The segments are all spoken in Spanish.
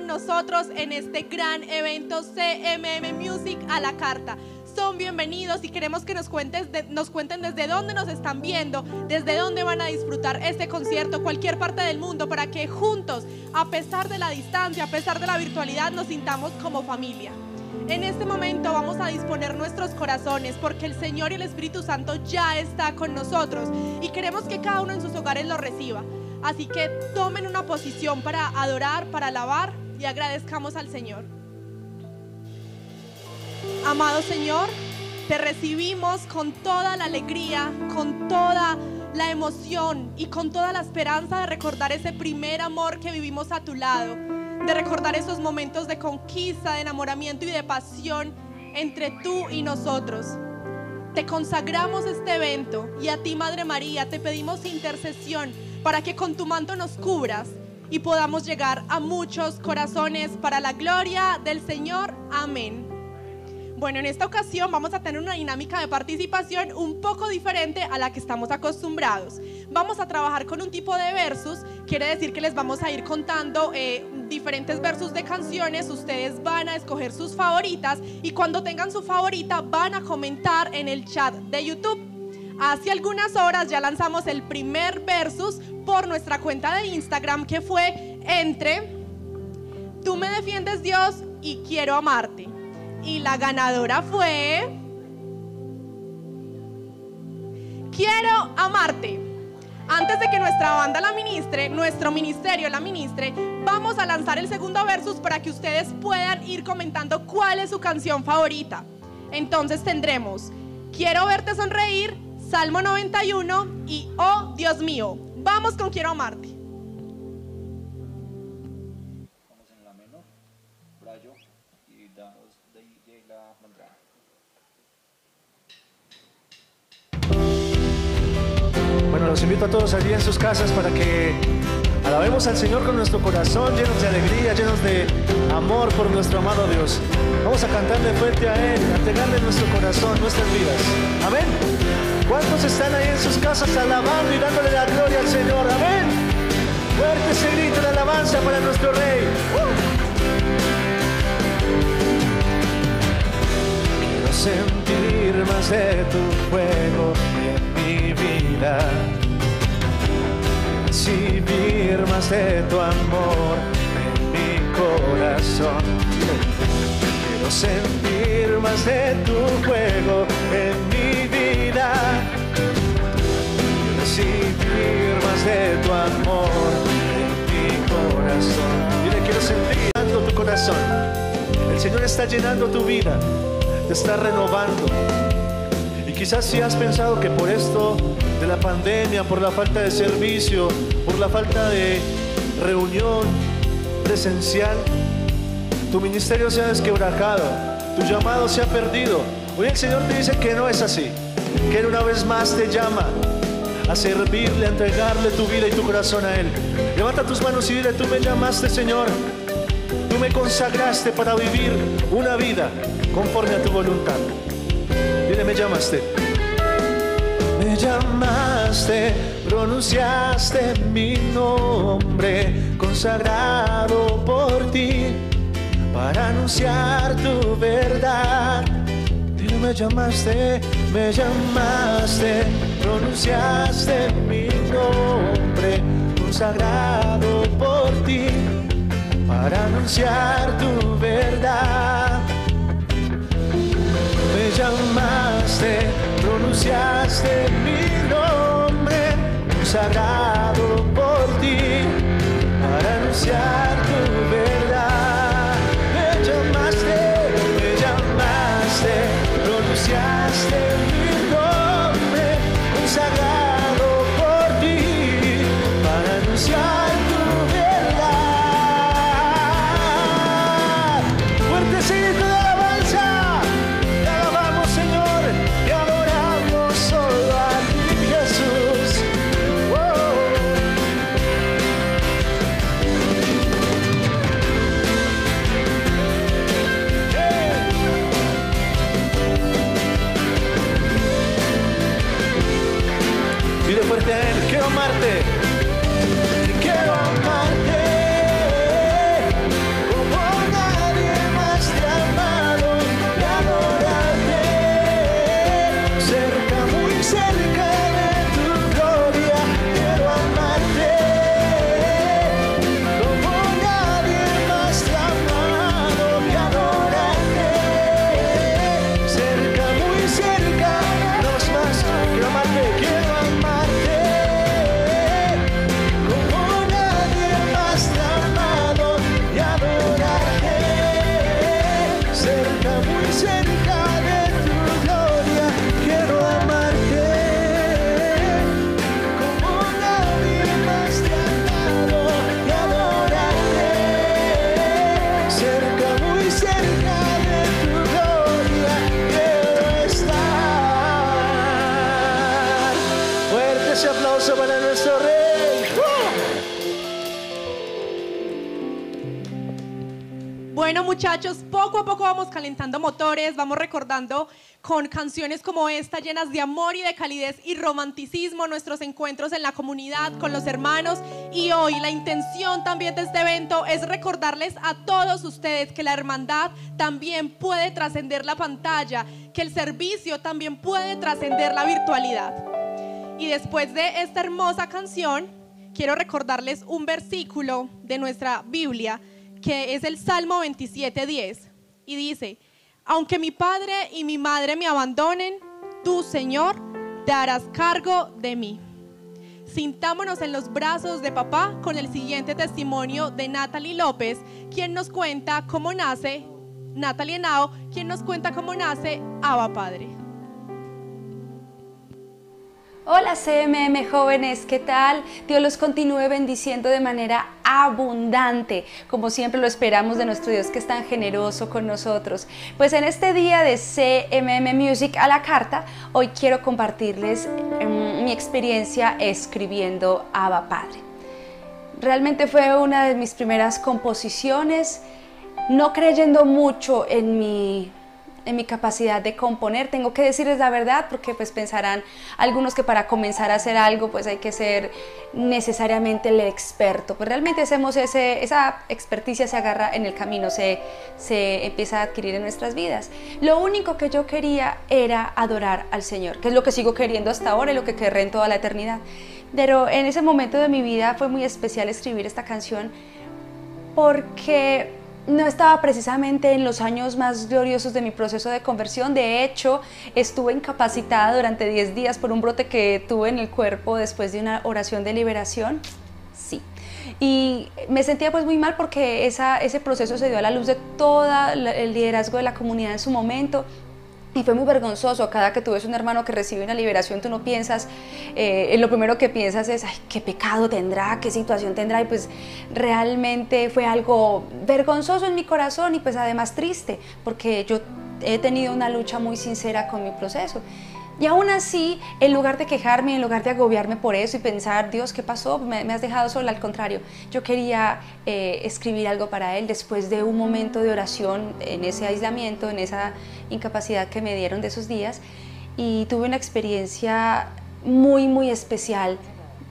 con nosotros en este gran evento CMM Music a la carta. Son bienvenidos y queremos que nos, cuentes nos cuenten desde dónde nos están viendo, desde dónde van a disfrutar este concierto, cualquier parte del mundo, para que juntos, a pesar de la distancia, a pesar de la virtualidad, nos sintamos como familia. En este momento vamos a disponer nuestros corazones porque el Señor y el Espíritu Santo ya está con nosotros y queremos que cada uno en sus hogares lo reciba. Así que tomen una posición para adorar, para alabar y agradezcamos al Señor. Amado Señor, te recibimos con toda la alegría, con toda la emoción y con toda la esperanza de recordar ese primer amor que vivimos a tu lado, de recordar esos momentos de conquista, de enamoramiento y de pasión entre tú y nosotros. Te consagramos este evento y a ti, Madre María, te pedimos intercesión para que con tu manto nos cubras y podamos llegar a muchos corazones para la gloria del Señor. Amén. Bueno, en esta ocasión vamos a tener una dinámica de participación un poco diferente a la que estamos acostumbrados. Vamos a trabajar con un tipo de versus, quiere decir que les vamos a ir contando eh, diferentes versos de canciones, ustedes van a escoger sus favoritas y cuando tengan su favorita van a comentar en el chat de YouTube. Hace algunas horas ya lanzamos el primer versus por nuestra cuenta de Instagram que fue entre Tú me defiendes Dios y quiero amarte. Y la ganadora fue Quiero amarte. Antes de que nuestra banda la ministre, nuestro ministerio la ministre, vamos a lanzar el segundo versus para que ustedes puedan ir comentando cuál es su canción favorita. Entonces tendremos Quiero verte sonreír, Salmo 91 y Oh Dios mío. Vamos con Quiero amarte. Bueno, los invito a todos allí en sus casas para que alabemos al Señor con nuestro corazón, llenos de alegría, llenos de amor por nuestro amado Dios. Vamos a cantarle fuerte a Él, a entregarle nuestro corazón, nuestras vidas. Amén. ¿Cuántos están ahí en sus casas alabando y dándole la gloria al Señor? Amén. Fuerte ese grito de alabanza para nuestro Rey. Quiero sentir más de tu fuego recibir más de tu amor en mi corazón. Quiero sentir más de tu fuego en mi vida. Recibir más de tu amor en mi corazón. Dile, quiero sentir tu corazón. El Señor está llenando tu vida, te está renovando. Quizás si has pensado que por esto de la pandemia, por la falta de servicio, por la falta de reunión presencial, tu ministerio se ha desquebrajado, tu llamado se ha perdido. Hoy el Señor te dice que no es así, que Él una vez más te llama a servirle, a entregarle tu vida y tu corazón a Él. Levanta tus manos y dile, tú me llamaste Señor, tú me consagraste para vivir una vida conforme a tu voluntad. Dile, me llamaste me llamaste, pronunciaste mi nombre, consagrado por ti, para anunciar tu verdad. Dile, me llamaste, me llamaste, pronunciaste mi nombre, consagrado por ti, para anunciar tu verdad. Llamaste pronunciaste mi nombre, sagrado por ti, para anunciar tu muchachos, poco a poco vamos calentando motores, vamos recordando con canciones como esta llenas de amor y de calidez y romanticismo nuestros encuentros en la comunidad con los hermanos y hoy la intención también de este evento es recordarles a todos ustedes que la hermandad también puede trascender la pantalla, que el servicio también puede trascender la virtualidad. Y después de esta hermosa canción, quiero recordarles un versículo de nuestra Biblia que es el Salmo 27.10 y dice, aunque mi padre y mi madre me abandonen, tú, Señor, te harás cargo de mí. Sintámonos en los brazos de papá con el siguiente testimonio de Natalie López, quien nos cuenta cómo nace, Natalie Nao, quien nos cuenta cómo nace Abba Padre. Hola CMM jóvenes, ¿qué tal? Dios los continúe bendiciendo de manera abundante, como siempre lo esperamos de nuestro Dios que es tan generoso con nosotros. Pues en este día de CMM Music a la carta, hoy quiero compartirles em, mi experiencia escribiendo Abba Padre. Realmente fue una de mis primeras composiciones, no creyendo mucho en mi en mi capacidad de componer. Tengo que decirles la verdad porque pues pensarán algunos que para comenzar a hacer algo pues hay que ser necesariamente el experto. Pues realmente hacemos ese, esa experticia se agarra en el camino, se, se empieza a adquirir en nuestras vidas. Lo único que yo quería era adorar al Señor, que es lo que sigo queriendo hasta ahora y lo que querré en toda la eternidad. Pero en ese momento de mi vida fue muy especial escribir esta canción porque no estaba precisamente en los años más gloriosos de mi proceso de conversión. De hecho, estuve incapacitada durante 10 días por un brote que tuve en el cuerpo después de una oración de liberación. Sí. Y me sentía pues muy mal porque ese proceso se dio a la luz de todo el liderazgo de la comunidad en su momento. Y fue muy vergonzoso. Cada que tú ves un hermano que recibe una liberación, tú no piensas, eh, lo primero que piensas es, qué pecado tendrá, qué situación tendrá. Y pues realmente fue algo vergonzoso en mi corazón y pues además triste, porque yo he tenido una lucha muy sincera con mi proceso. Y aún así, en lugar de quejarme, en lugar de agobiarme por eso y pensar, Dios, ¿qué pasó? Me, has dejado sola, al contrario, yo quería eh, escribir algo para Él después de un momento de oración en ese aislamiento, en esa incapacidad que me dieron de esos días. Y tuve una experiencia muy, muy especial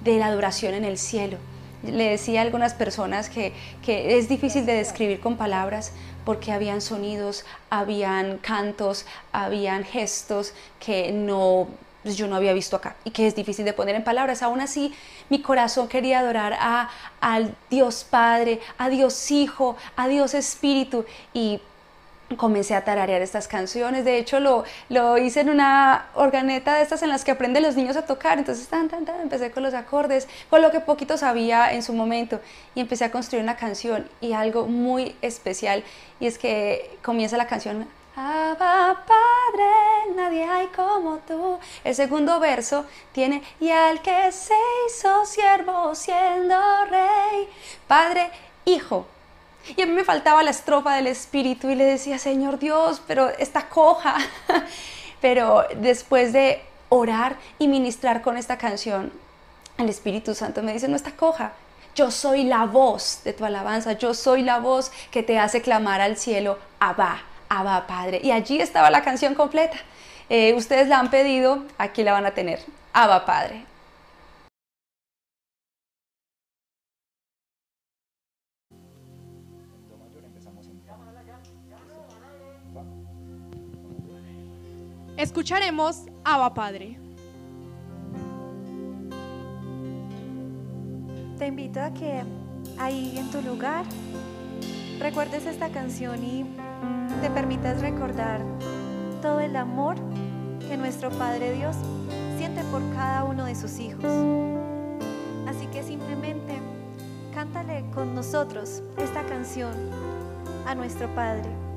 de la adoración en el cielo. Le decía a algunas personas que, que es difícil de describir con palabras, porque habían sonidos, habían cantos, habían gestos que no pues, yo no había visto acá y que es difícil de poner en palabras. Aún así, mi corazón quería adorar a, al Dios Padre, a Dios Hijo, a Dios Espíritu y comencé a tararear estas canciones. De hecho, lo, lo, hice en una organeta de estas en las que aprenden los niños a tocar. Entonces, tan, tan, tan, empecé con los acordes, con lo que poquito sabía en su momento. Y empecé a construir una canción y algo muy especial. Y es que comienza la canción. Abba Padre, nadie hay como tú. El segundo verso tiene, y al que se hizo siervo siendo rey, Padre, Hijo, y a mí me faltaba la estrofa del Espíritu y le decía, Señor Dios, pero está coja. pero después de orar y ministrar con esta canción, el Espíritu Santo me dice, no está coja. Yo soy la voz de tu alabanza, yo soy la voz que te hace clamar al cielo, Abba, Abba Padre. Y allí estaba la canción completa. Eh, ustedes la han pedido, aquí la van a tener, Abba Padre. Escucharemos Abba Padre. Te invito a que ahí en tu lugar recuerdes esta canción y te permitas recordar todo el amor que nuestro Padre Dios siente por cada uno de sus hijos. Así que simplemente cántale con nosotros esta canción a nuestro Padre.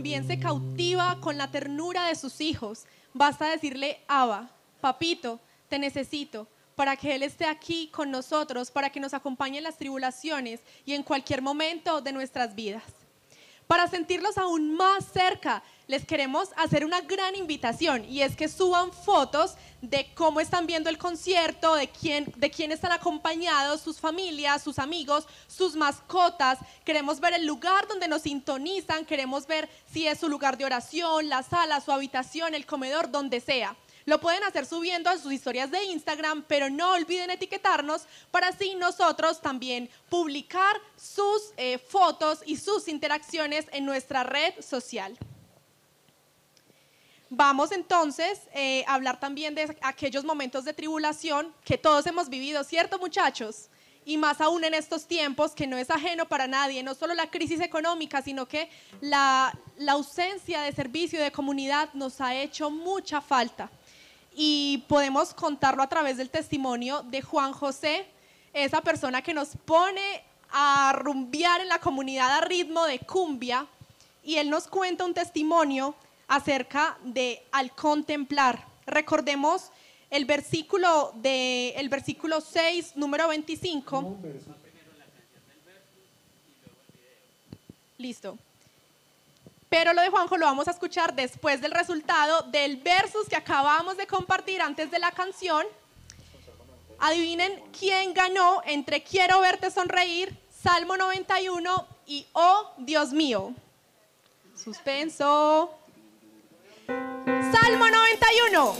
También se cautiva con la ternura de sus hijos. Basta decirle, Abba, papito, te necesito, para que Él esté aquí con nosotros, para que nos acompañe en las tribulaciones y en cualquier momento de nuestras vidas. Para sentirlos aún más cerca, les queremos hacer una gran invitación y es que suban fotos de cómo están viendo el concierto, de quién, de quién están acompañados, sus familias, sus amigos, sus mascotas. Queremos ver el lugar donde nos sintonizan, queremos ver si es su lugar de oración, la sala, su habitación, el comedor, donde sea. Lo pueden hacer subiendo a sus historias de Instagram, pero no olviden etiquetarnos para así nosotros también publicar sus eh, fotos y sus interacciones en nuestra red social. Vamos entonces eh, a hablar también de aquellos momentos de tribulación que todos hemos vivido, ¿cierto muchachos? Y más aún en estos tiempos que no es ajeno para nadie, no solo la crisis económica, sino que la, la ausencia de servicio de comunidad nos ha hecho mucha falta y podemos contarlo a través del testimonio de Juan José, esa persona que nos pone a rumbear en la comunidad a ritmo de cumbia y él nos cuenta un testimonio acerca de al contemplar. Recordemos el versículo de el versículo 6, número 25. Listo. Pero lo de Juanjo lo vamos a escuchar después del resultado del versus que acabamos de compartir antes de la canción. Adivinen quién ganó entre Quiero verte sonreír, Salmo 91 y Oh Dios mío. Suspenso. Salmo 91.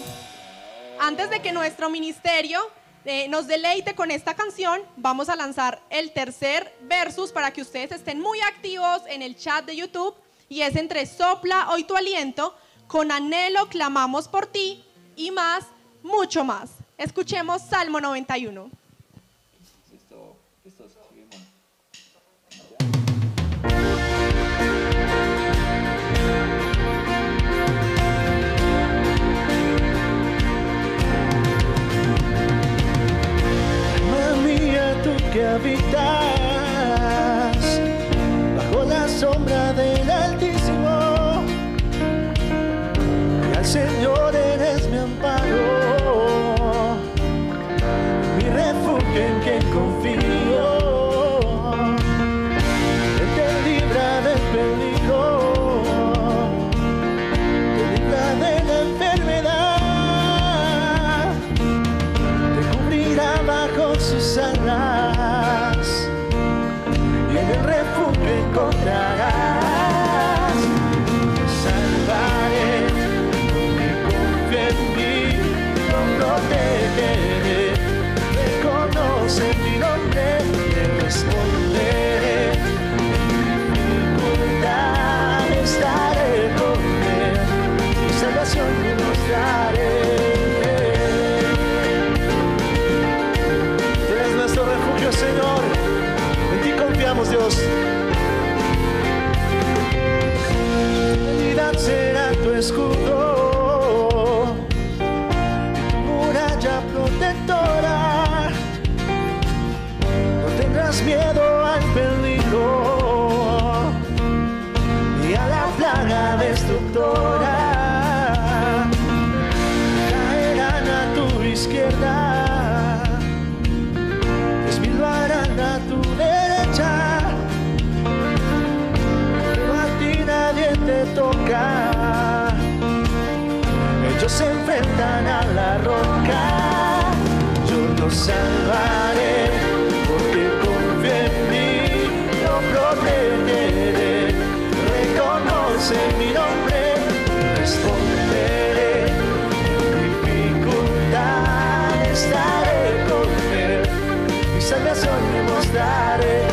Antes de que nuestro ministerio eh, nos deleite con esta canción, vamos a lanzar el tercer versus para que ustedes estén muy activos en el chat de YouTube y es entre sopla hoy tu aliento, con anhelo clamamos por ti y más, mucho más. Escuchemos Salmo 91. mía, tú que habitas sombra del Altísimo. Será salvaré, porque confío en mí, lo protegeré, reconoce mi nombre, responderé, en dificultad estaré con él mi salvación le mostraré,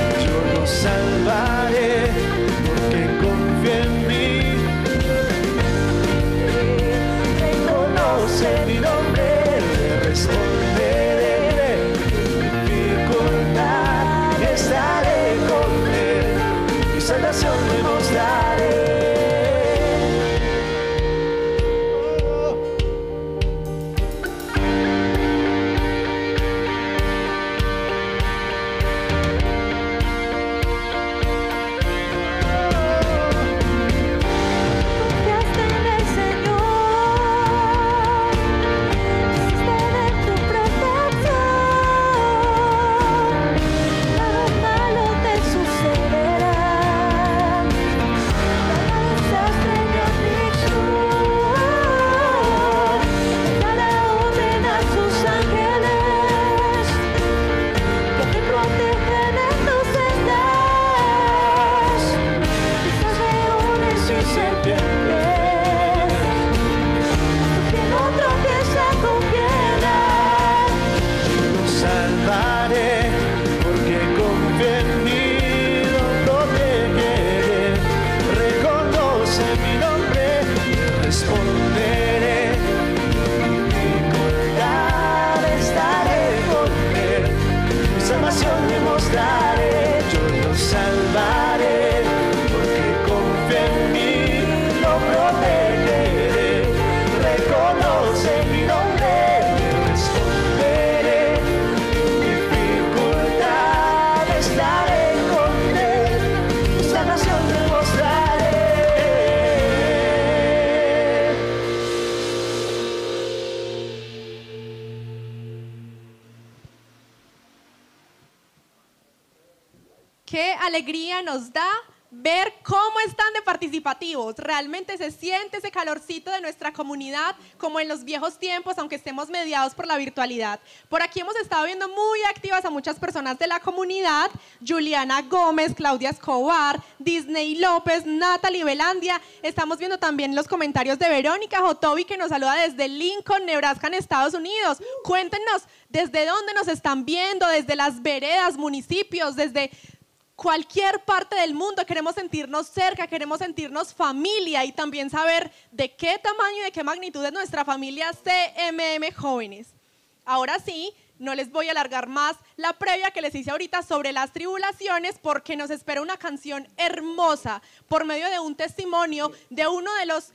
Realmente se siente ese calorcito de nuestra comunidad como en los viejos tiempos, aunque estemos mediados por la virtualidad. Por aquí hemos estado viendo muy activas a muchas personas de la comunidad. Juliana Gómez, Claudia Escobar, Disney López, Natalie Belandia. Estamos viendo también los comentarios de Verónica Jotobi que nos saluda desde Lincoln, Nebraska, en Estados Unidos. Cuéntenos desde dónde nos están viendo, desde las veredas, municipios, desde cualquier parte del mundo, queremos sentirnos cerca, queremos sentirnos familia y también saber de qué tamaño y de qué magnitud es nuestra familia CMM Jóvenes. Ahora sí, no les voy a alargar más la previa que les hice ahorita sobre las tribulaciones porque nos espera una canción hermosa por medio de un testimonio de uno de los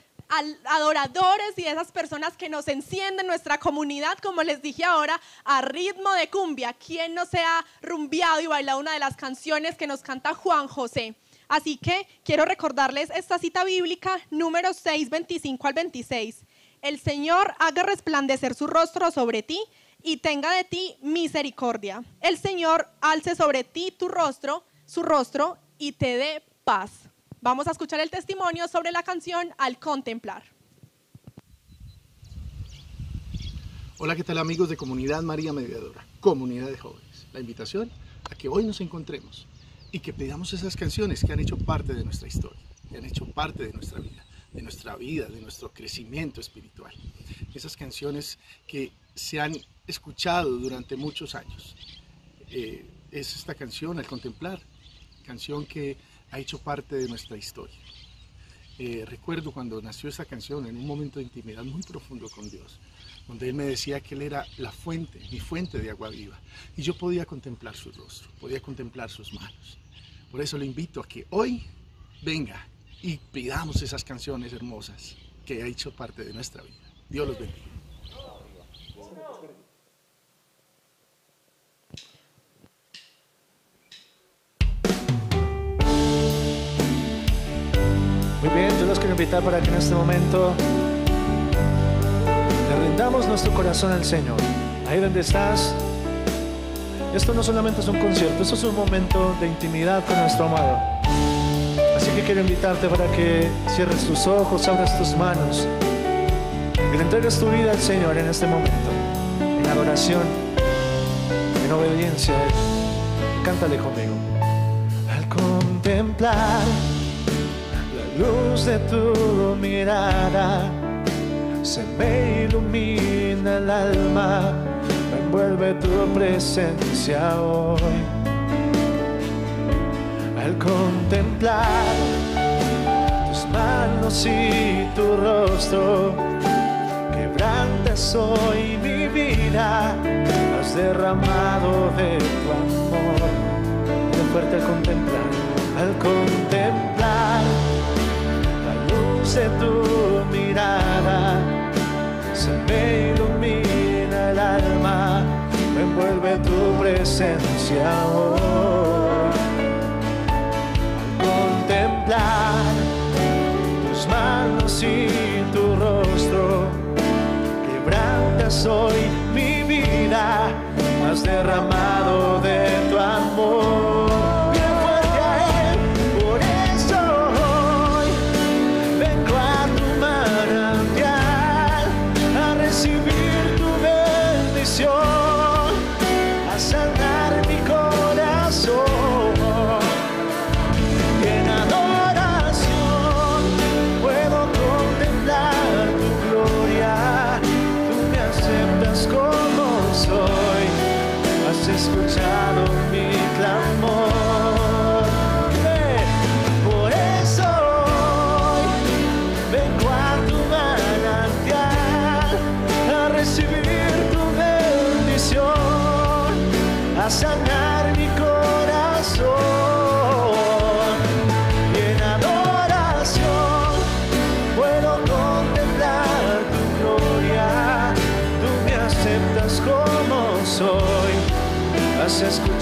adoradores y esas personas que nos encienden nuestra comunidad, como les dije ahora, a ritmo de cumbia. ¿Quién no se ha rumbeado y bailado una de las canciones que nos canta Juan José? Así que quiero recordarles esta cita bíblica número 6, 25 al 26. El Señor haga resplandecer su rostro sobre ti y tenga de ti misericordia. El Señor alce sobre ti tu rostro, su rostro y te dé paz. Vamos a escuchar el testimonio sobre la canción Al Contemplar. Hola, ¿qué tal amigos de Comunidad María Mediadora, Comunidad de Jóvenes? La invitación a que hoy nos encontremos y que pidamos esas canciones que han hecho parte de nuestra historia, que han hecho parte de nuestra vida, de nuestra vida, de nuestro crecimiento espiritual. Esas canciones que se han escuchado durante muchos años. Eh, es esta canción, Al Contemplar, canción que ha hecho parte de nuestra historia. Eh, recuerdo cuando nació esa canción en un momento de intimidad muy profundo con Dios, donde Él me decía que Él era la fuente, mi fuente de agua viva, y yo podía contemplar su rostro, podía contemplar sus manos. Por eso le invito a que hoy venga y pidamos esas canciones hermosas que ha hecho parte de nuestra vida. Dios los bendiga. Muy bien, yo los quiero invitar para que en este momento le rindamos nuestro corazón al Señor. Ahí donde estás, esto no solamente es un concierto, esto es un momento de intimidad con nuestro amado. Así que quiero invitarte para que cierres tus ojos, abras tus manos y le entregues tu vida al Señor en este momento, en adoración, en obediencia. Cántale conmigo. Al contemplar luz de tu mirada se me ilumina el alma, me envuelve tu presencia hoy. Al contemplar tus manos y tu rostro, quebrantas hoy mi vida, has derramado de tu amor. Fuerte al contemplar, al contemplar de tu mirada se me ilumina el alma, me envuelve tu presencia. Al contemplar tus manos y tu rostro, quebrantas hoy mi vida, has derramado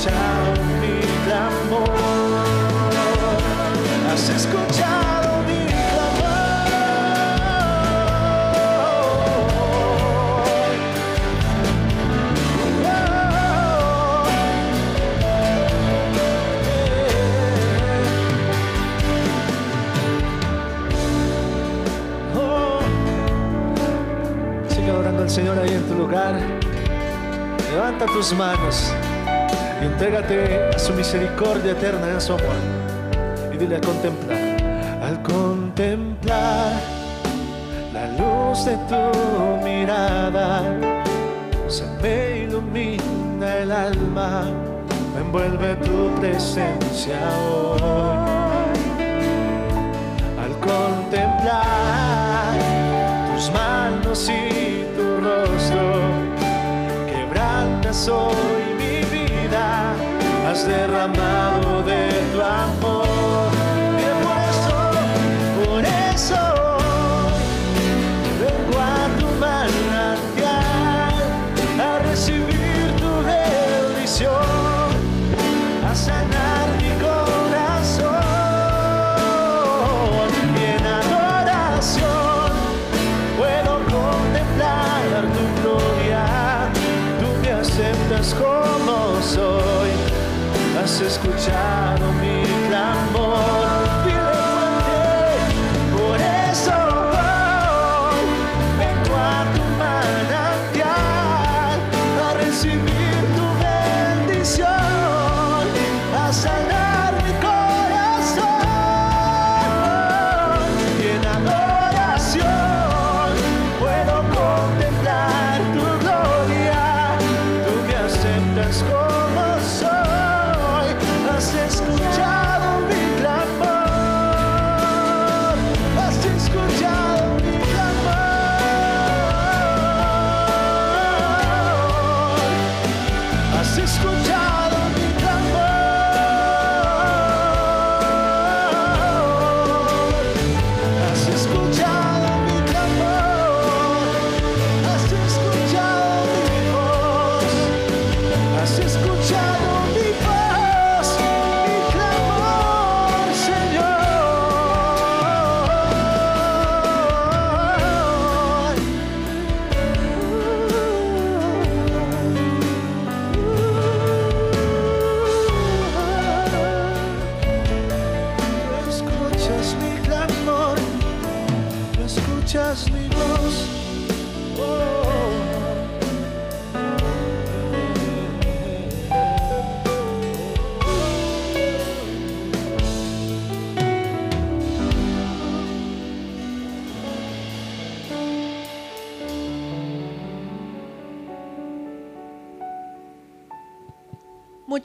escuchado mi clamor, has escuchado mi clamor. Oh, oh. Sigue orando al Señor ahí en tu lugar. Levanta tus manos y entrégate a su misericordia eterna a su amor. Y dile a contemplar. Al contemplar la luz de tu mirada, se me ilumina el alma, me envuelve tu presencia hoy. Al contemplar tus manos y tu rostro, vida, has derramado de tu amor.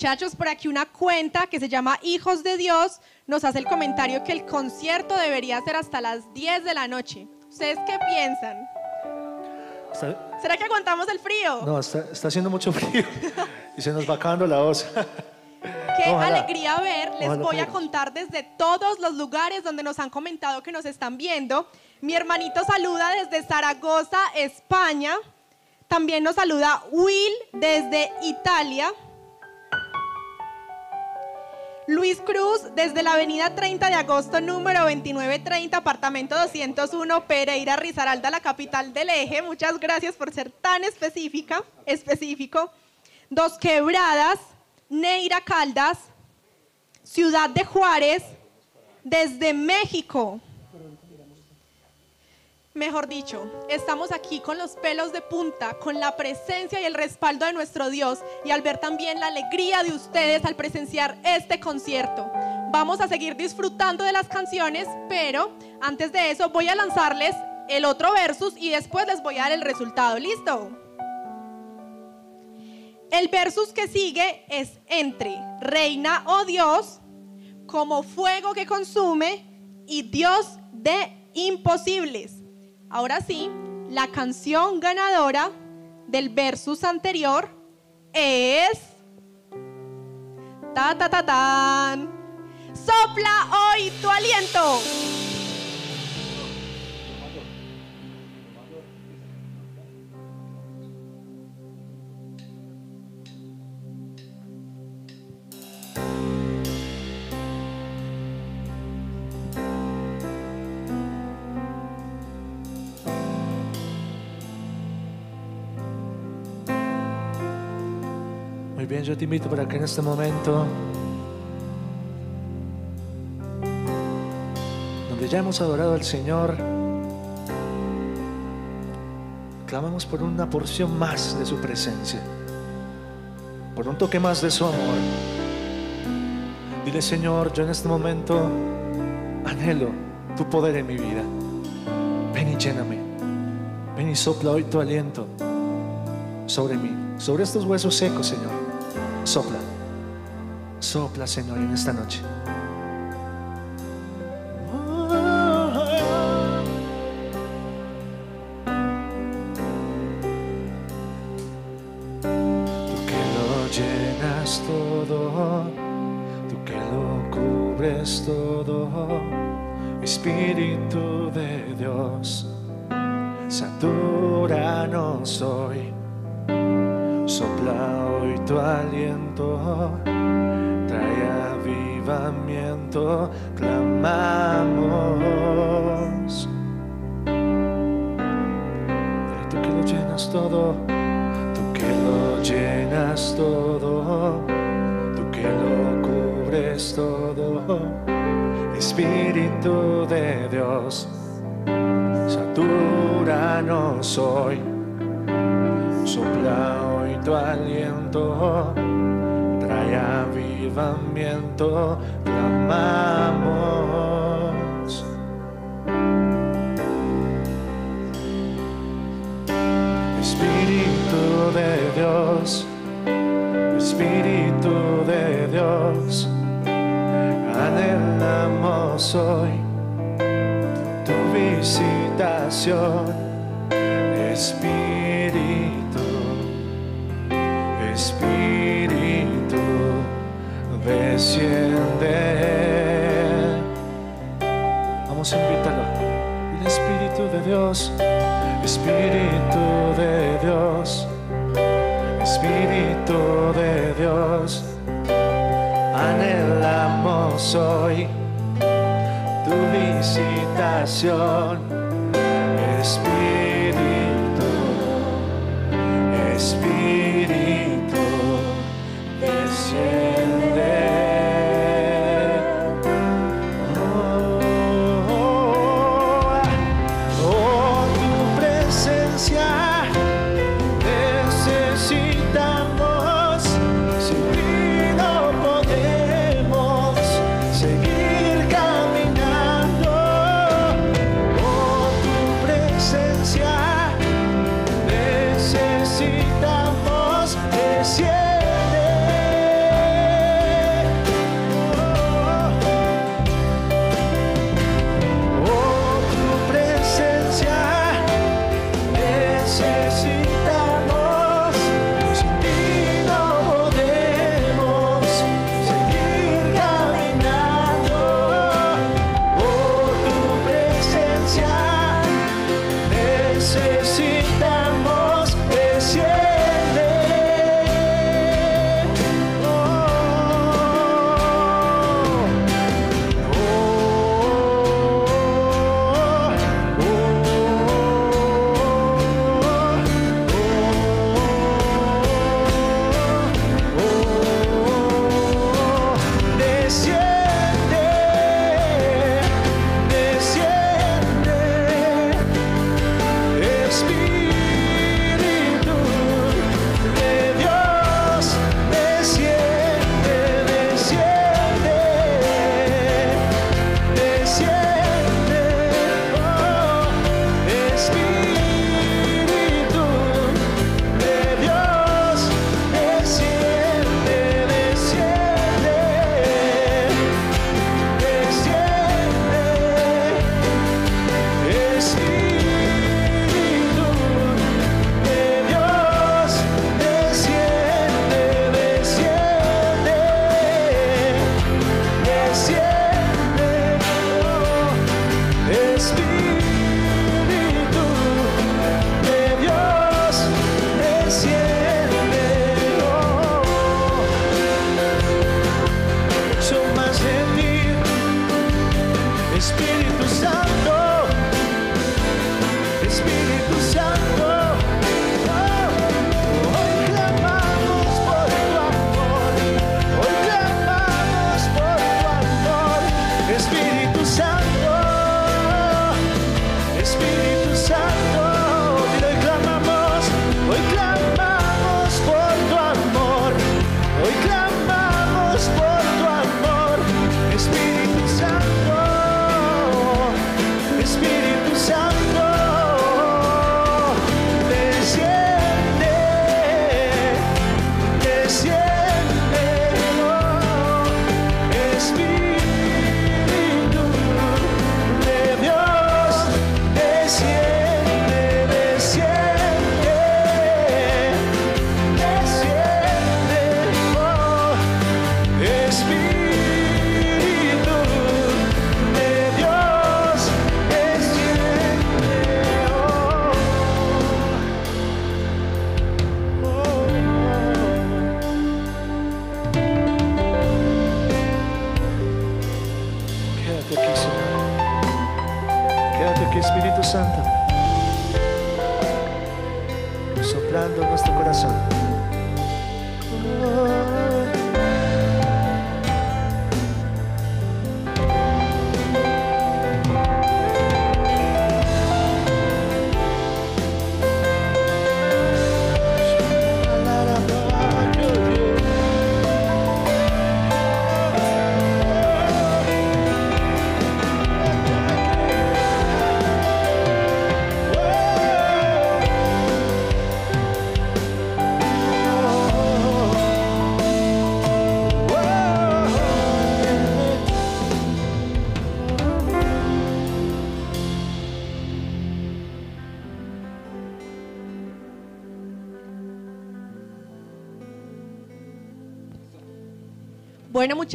Muchachos, por aquí una cuenta que se llama Hijos de Dios nos hace el comentario que el concierto debería ser hasta las 10 de la noche. ¿Ustedes qué piensan? Está- ¿Será que aguantamos el frío? no, está, está haciendo mucho frío y se nos va acabando la voz. Qué Ojalá. alegría ver. Les Ojalá voy a contar desde todos los lugares donde nos han comentado que nos están viendo. Mi hermanito saluda desde Zaragoza, España. También nos saluda Will desde Italia. Luis Cruz desde la avenida 30 de agosto número 2930, apartamento 201, Pereira, Risaralda, la capital del eje. Muchas gracias por ser tan específica, específico. Dos Quebradas, Neira Caldas, Ciudad de Juárez, desde México. Mejor dicho, estamos aquí con los pelos de punta, con la presencia y el respaldo de nuestro Dios y al ver también la alegría de ustedes al presenciar este concierto. Vamos a seguir disfrutando de las canciones, pero antes de eso voy a lanzarles el otro versus y después les voy a dar el resultado. ¿Listo? El versus que sigue es entre Reina o Dios, como fuego que consume y Dios de imposibles. Ahora sí, la canción ganadora del versus anterior es ta ta ta tan. Sopla hoy tu aliento. Yo te invito para que en este momento, donde ya hemos adorado al Señor, clamamos por una porción más de su presencia, por un toque más de su amor. Dile, Señor, yo en este momento anhelo tu poder en mi vida. Ven y lléname. Ven y sopla hoy tu aliento sobre mí, sobre estos huesos secos, Señor. Sopla. Sopla, Señor, en esta noche. Tú que lo llenas todo, tú que lo cubres todo, Espíritu de Dios, satúranos hoy, sopla hoy tu aliento, trae avivamiento, clamamos. Dile tú que lo llenas todo, tú que lo llenas todo, tú que lo cubres todo, Espíritu de Dios, satúranos hoy, sopla tu aliento, trae avivamiento, clamamos. Espíritu de Dios, Espíritu de Dios, anhelamos hoy tu visitación, desciende. Vamos a invitarlo. Espíritu de Dios, Espíritu de Dios, Espíritu de Dios, anhelamos hoy tu visitación,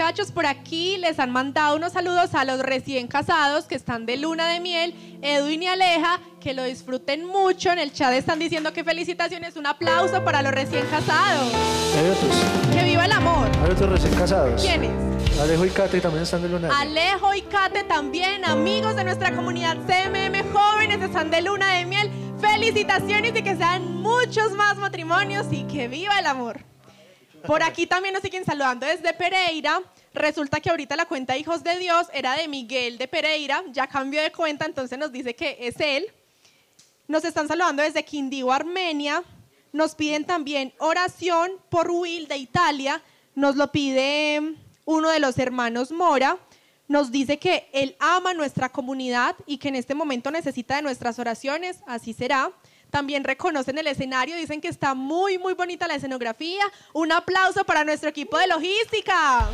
muchachos, por aquí les han mandado unos saludos a los recién casados que están de luna de miel, Edwin y Aleja, que lo disfruten mucho. En el chat están diciendo que felicitaciones, un aplauso para los recién casados. Hay otros, Que viva el amor. hay otros recién casados. ¿Quiénes? Alejo y Kate también están de luna. de miel. Alejo y Kate también, amigos de nuestra comunidad CMM Jóvenes, están de luna de miel. Felicitaciones y que sean muchos más matrimonios y que viva el amor. Por aquí también nos siguen saludando desde Pereira. Resulta que ahorita la cuenta Hijos de Dios era de Miguel de Pereira, ya cambió de cuenta, entonces nos dice que es él. Nos están saludando desde Quindío, Armenia. Nos piden también oración por Will de Italia. Nos lo pide uno de los hermanos Mora. Nos dice que él ama nuestra comunidad y que en este momento necesita de nuestras oraciones. Así será. También reconocen el escenario, dicen que está muy, muy bonita la escenografía. Un aplauso para nuestro equipo de logística.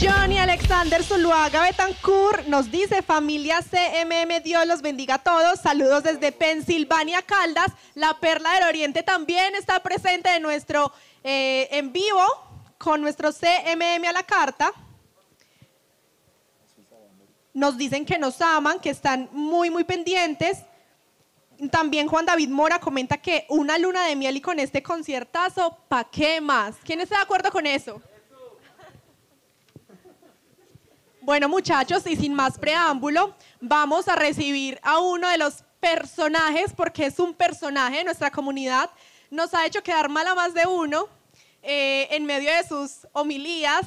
Johnny Alexander Zuluaga Betancourt nos dice, familia CMM, Dios los bendiga a todos. Saludos desde Pensilvania, Caldas. La Perla del Oriente también está presente en nuestro eh, en vivo con nuestro CMM a la carta. Nos dicen que nos aman, que están muy, muy pendientes. También Juan David Mora comenta que una luna de miel y con este conciertazo, ¿pa' qué más? ¿Quién está de acuerdo con eso? Bueno, muchachos, y sin más preámbulo, vamos a recibir a uno de los personajes, porque es un personaje de nuestra comunidad. Nos ha hecho quedar mal a más de uno eh, en medio de sus homilías,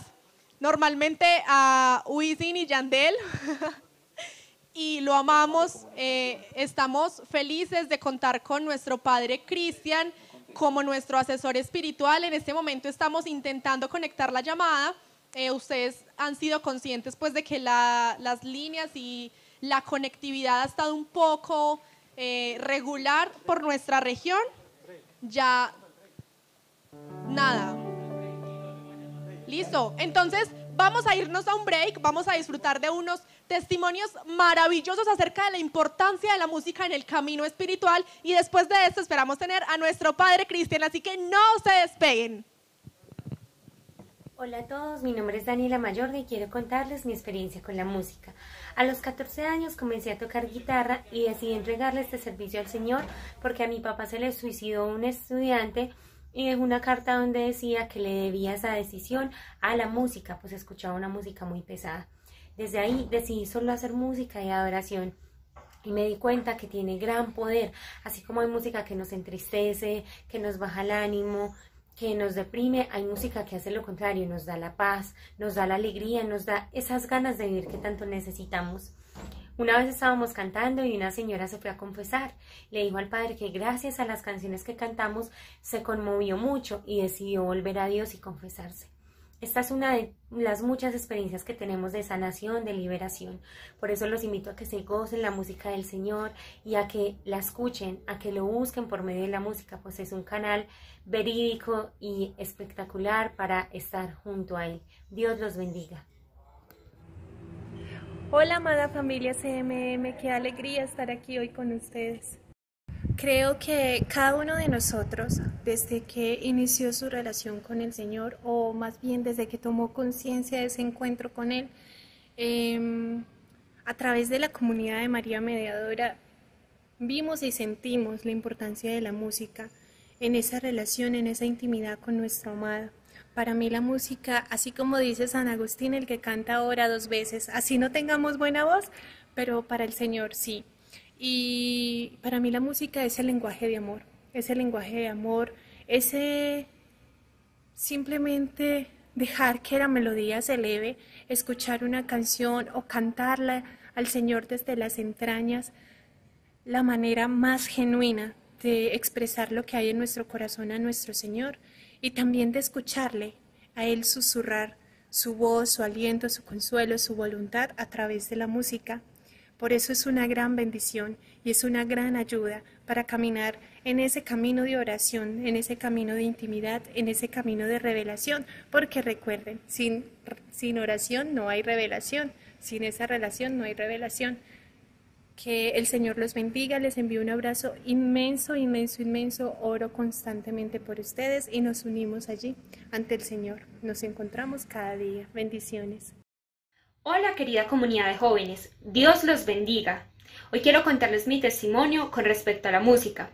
normalmente a Wisin y Yandel. y lo amamos. eh, estamos felices de contar con nuestro padre Cristian como nuestro asesor espiritual. En este momento estamos intentando conectar la llamada. Eh, ustedes han sido conscientes pues de que la- las líneas y la conectividad ha estado un poco eh, regular por nuestra región. Ya nada. Listo. Entonces, vamos a irnos a un break, vamos a disfrutar de unos testimonios maravillosos acerca de la importancia de la música en el camino espiritual y después de esto esperamos tener a nuestro Padre Cristian, así que no se despeguen. Hola a todos, mi nombre es Daniela Mayorga y quiero contarles mi experiencia con la música. A los 14 años comencé a tocar guitarra y decidí entregarle este servicio al Señor porque a mi papá se le suicidó un estudiante y dejó una carta donde decía que le debía esa decisión a la música, pues escuchaba una música muy pesada. Desde ahí decidí solo hacer música y adoración. Y me di cuenta que tiene gran poder, así como hay música que nos entristece, que nos baja el ánimo, que nos deprime, hay música que hace lo contrario, nos da la paz, nos da la alegría, nos da esas ganas de vivir que tanto necesitamos. Una vez estábamos cantando y una señora se fue a confesar. Le dijo al padre que gracias a las canciones que cantamos se conmovió mucho y decidió volver a Dios y confesarse. Esta es una de las muchas experiencias que tenemos de sanación, de liberación. Por eso los invito a que se gocen la música del Señor y a que la escuchen, a que lo busquen por medio de la música, pues es un canal verídico y espectacular para estar junto a Él. Dios los bendiga. Hola amada familia CMM, qué alegría estar aquí hoy con ustedes. Creo que cada uno de nosotros, desde que inició su relación con el Señor, o más bien desde que tomó conciencia de ese encuentro con Él, em, a través de la comunidad de María Mediadora, vimos y sentimos la importancia de la música en esa relación, en esa intimidad con nuestro amado. Para mí la música, así como dice San Agustín, el que canta ahora dos veces, así no tengamos buena voz, pero para el Señor sí. Y para mí la música es el lenguaje de amor, es el lenguaje de amor, ese simplemente dejar que la melodía se eleve, escuchar una canción o cantarla al Señor desde las entrañas, la manera más genuina de expresar lo que hay en nuestro corazón a nuestro Señor y también de escucharle a Él susurrar su voz, su aliento, su consuelo, su voluntad a través de la música. Por eso es una gran bendición y es una gran ayuda para caminar en ese camino de oración, en ese camino de intimidad, en ese camino de revelación, porque recuerden, sin, sin oración no hay revelación, sin esa relación no hay revelación. Que el Señor los bendiga, les envío un abrazo inmenso, inmenso, inmenso. Oro constantemente por ustedes y nos unimos allí ante el Señor. Nos encontramos cada día. Bendiciones. Hola querida comunidad de jóvenes, Dios los bendiga. Hoy quiero contarles mi testimonio con respecto a la música.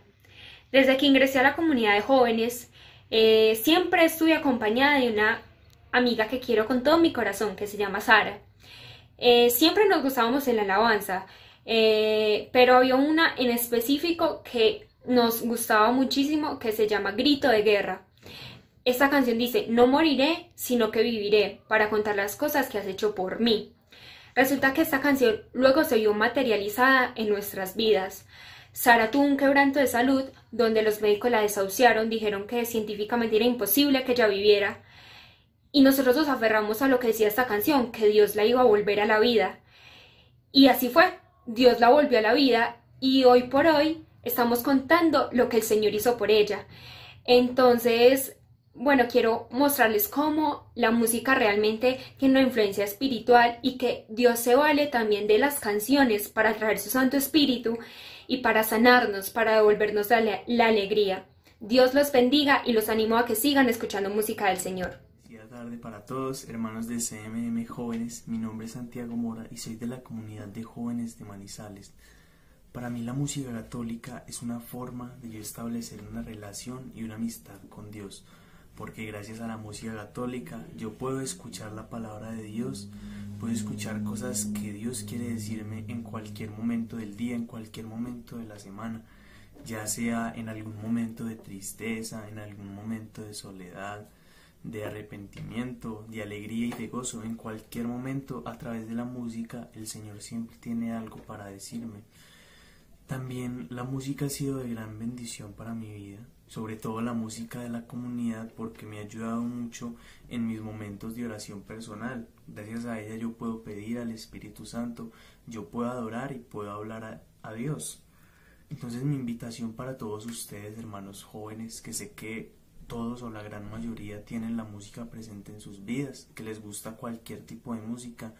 Desde que ingresé a la comunidad de jóvenes, eh, siempre estuve acompañada de una amiga que quiero con todo mi corazón, que se llama Sara. Eh, siempre nos gustábamos en la alabanza, eh, pero había una en específico que nos gustaba muchísimo, que se llama Grito de Guerra. Esta canción dice, no moriré, sino que viviré para contar las cosas que has hecho por mí. Resulta que esta canción luego se vio materializada en nuestras vidas. Sara tuvo un quebranto de salud donde los médicos la desahuciaron, dijeron que científicamente era imposible que ella viviera. Y nosotros nos aferramos a lo que decía esta canción, que Dios la iba a volver a la vida. Y así fue, Dios la volvió a la vida y hoy por hoy estamos contando lo que el Señor hizo por ella. Entonces, bueno, quiero mostrarles cómo la música realmente tiene una influencia espiritual y que Dios se vale también de las canciones para traer su Santo Espíritu y para sanarnos, para devolvernos la, la alegría. Dios los bendiga y los animo a que sigan escuchando música del Señor. Tarde para todos, hermanos de CMM Jóvenes. Mi nombre es Santiago Mora y soy de la comunidad de jóvenes de Manizales. Para mí la música católica es una forma de yo establecer una relación y una amistad con Dios porque gracias a la música católica yo puedo escuchar la palabra de Dios, puedo escuchar cosas que Dios quiere decirme en cualquier momento del día, en cualquier momento de la semana, ya sea en algún momento de tristeza, en algún momento de soledad, de arrepentimiento, de alegría y de gozo, en cualquier momento a través de la música el Señor siempre tiene algo para decirme. También la música ha sido de gran bendición para mi vida sobre todo la música de la comunidad porque me ha ayudado mucho en mis momentos de oración personal. Gracias a ella yo puedo pedir al Espíritu Santo, yo puedo adorar y puedo hablar a, Dios. Entonces mi invitación para todos ustedes, hermanos jóvenes, que sé que todos o la gran mayoría tienen la música presente en sus vidas, que les gusta cualquier tipo de música,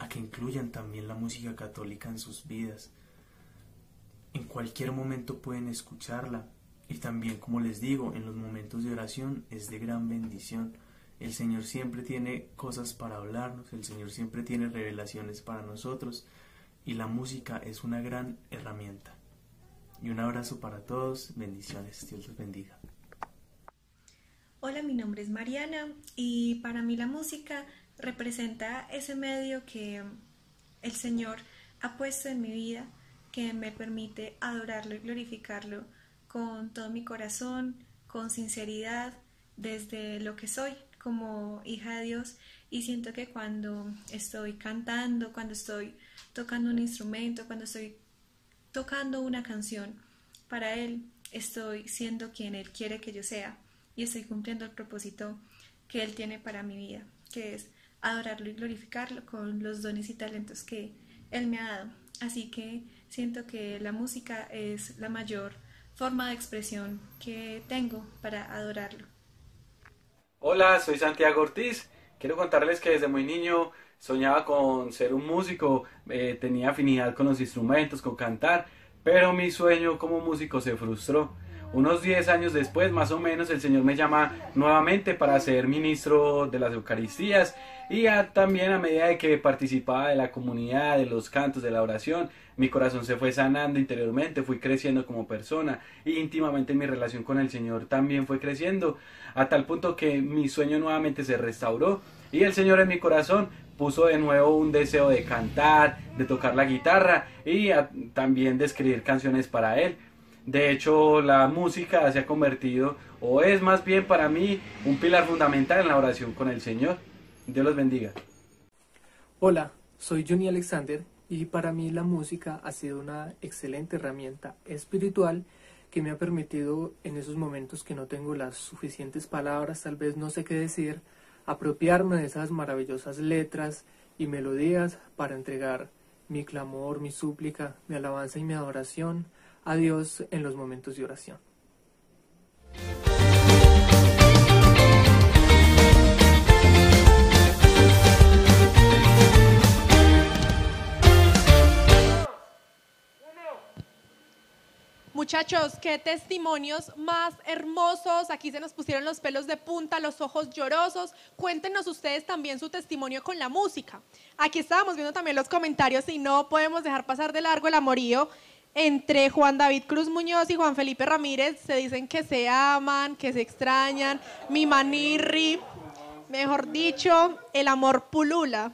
a que incluyan también la música católica en sus vidas. En cualquier momento pueden escucharla, y también, como les digo, en los momentos de oración es de gran bendición. El Señor siempre tiene cosas para hablarnos, el Señor siempre tiene revelaciones para nosotros y la música es una gran herramienta. Y un abrazo para todos, bendiciones, Dios los bendiga. Hola, mi nombre es Mariana y para mí la música representa ese medio que el Señor ha puesto en mi vida que me permite adorarlo y glorificarlo con todo mi corazón, con sinceridad, desde lo que soy como hija de Dios. Y siento que cuando estoy cantando, cuando estoy tocando un instrumento, cuando estoy tocando una canción, para Él estoy siendo quien Él quiere que yo sea y estoy cumpliendo el propósito que Él tiene para mi vida, que es adorarlo y glorificarlo con los dones y talentos que Él me ha dado. Así que siento que la música es la mayor forma de expresión que tengo para adorarlo. Hola, soy Santiago Ortiz. Quiero contarles que desde muy niño soñaba con ser un músico, eh, tenía afinidad con los instrumentos, con cantar, pero mi sueño como músico se frustró. Unos 10 años después, más o menos, el Señor me llama nuevamente para ser ministro de las Eucaristías y también a medida de que participaba de la comunidad, de los cantos, de la oración, mi corazón se fue sanando interiormente, fui creciendo como persona y íntimamente mi relación con el Señor también fue creciendo a tal punto que mi sueño nuevamente se restauró y el Señor en mi corazón puso de nuevo un deseo de cantar, de tocar la guitarra y también de escribir canciones para él. De hecho, la música se ha convertido, o es más bien para mí, un pilar fundamental en la oración con el Señor. Dios los bendiga. Hola, soy Johnny Alexander y para mí la música ha sido una excelente herramienta espiritual que me ha permitido en esos momentos que no tengo las suficientes palabras, tal vez no sé qué decir, apropiarme de esas maravillosas letras y melodías para entregar mi clamor, mi súplica, mi alabanza y mi adoración a Dios en los momentos de oración. Muchachos, qué testimonios más hermosos. Aquí se nos pusieron los pelos de punta, los ojos llorosos. Cuéntenos ustedes también su testimonio con la música. Aquí estábamos viendo también los comentarios y no podemos dejar pasar de largo el amorío entre Juan David Cruz Muñoz y Juan Felipe Ramírez. Se dicen que se aman, que se extrañan. Mi manirri, mejor dicho, el amor pulula.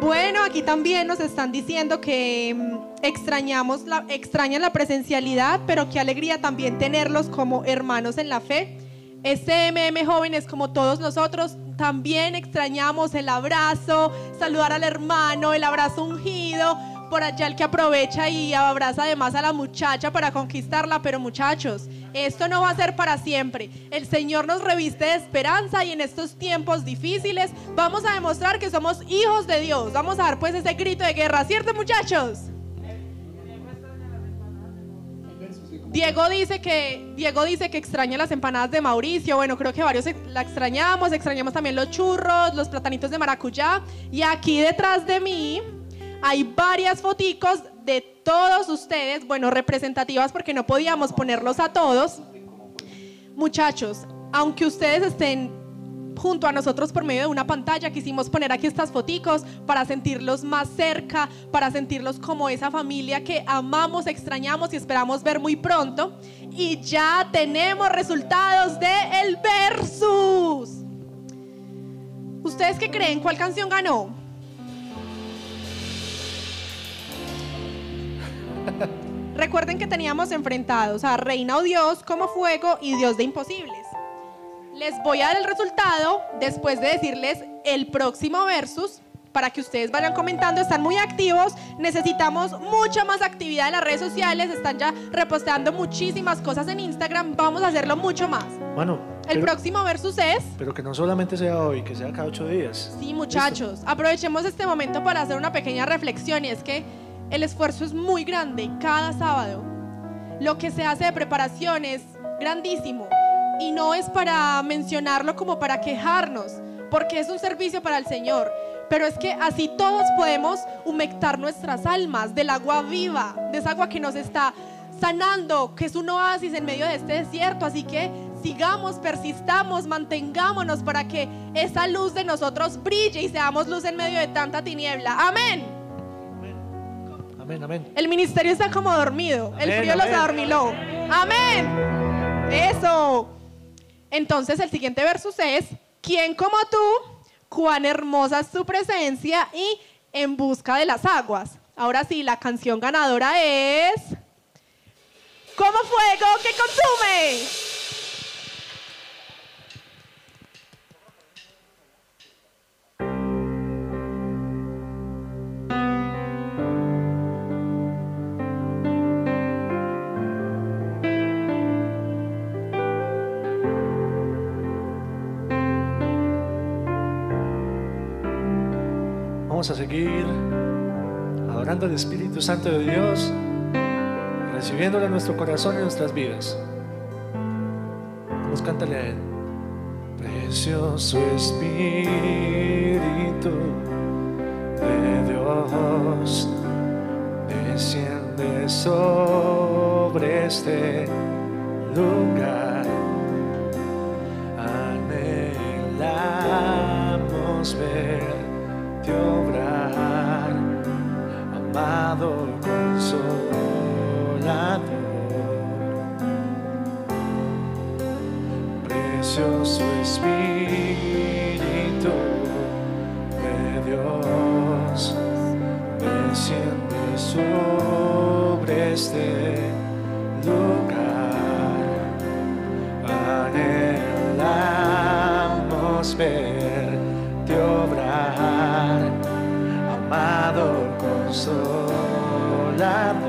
Bueno, aquí también nos están diciendo que mm, extrañamos la, extrañan la presencialidad, pero qué alegría también tenerlos como hermanos en la fe. SMM jóvenes como todos nosotros también extrañamos el abrazo, saludar al hermano, el abrazo ungido, por allá el que aprovecha y abraza además a la muchacha para conquistarla, pero muchachos, esto no va a ser para siempre. El Señor nos reviste de esperanza y en estos tiempos difíciles vamos a demostrar que somos hijos de Dios. Vamos a dar pues ese grito de guerra, ¿cierto muchachos? Diego dice que Diego dice que extraña las empanadas de Mauricio. Bueno, creo que varios la extrañamos, extrañamos también los churros, los platanitos de maracuyá y aquí detrás de mí hay varias foticos de todos ustedes, bueno, representativas porque no podíamos ponerlos a todos. Muchachos, aunque ustedes estén junto a nosotros por medio de una pantalla, quisimos poner aquí estas foticos para sentirlos más cerca, para sentirlos como esa familia que amamos, extrañamos y esperamos ver muy pronto. Y ya tenemos resultados de el versus. ¿Ustedes qué creen? ¿Cuál canción ganó? Recuerden que teníamos enfrentados a Reina o Dios como fuego y Dios de imposibles. Les voy a dar el resultado después de decirles el próximo versus para que ustedes vayan comentando. Están muy activos. Necesitamos mucha más actividad en las redes sociales. Están ya reposteando muchísimas cosas en Instagram. Vamos a hacerlo mucho más. Bueno. El próximo versus es. Pero que no solamente sea hoy, que sea cada ocho días. Sí, muchachos. Aprovechemos este momento para hacer una pequeña reflexión. Y es que el esfuerzo es muy grande cada sábado. Lo que se hace de preparación es grandísimo y no es para mencionarlo como para quejarnos, porque es un servicio para el Señor. Pero es que así todos podemos humectar nuestras almas del agua viva, de esa agua que nos está sanando, que es un oasis en medio de este desierto. Así que sigamos, persistamos, mantengámonos para que esa luz de nosotros brille y seamos luz en medio de tanta tiniebla. Amén. El ministerio está como dormido. el frío los adormiló. Amén. Eso. Entonces el siguiente versus es, ¿quién como tú? Cuán hermosa es tu presencia y en busca de las aguas. Ahora sí, la canción ganadora es... Como fuego que consume. A seguir adorando al Espíritu Santo de Dios, recibiéndolo en nuestro corazón y en nuestras vidas. Vamos, cántale a Él. Precioso Espíritu de Dios, desciende sobre este lugar. Anhelamos ver de obrar, amado consolador, precioso Espíritu de Dios, desciende sobre este. Consolador.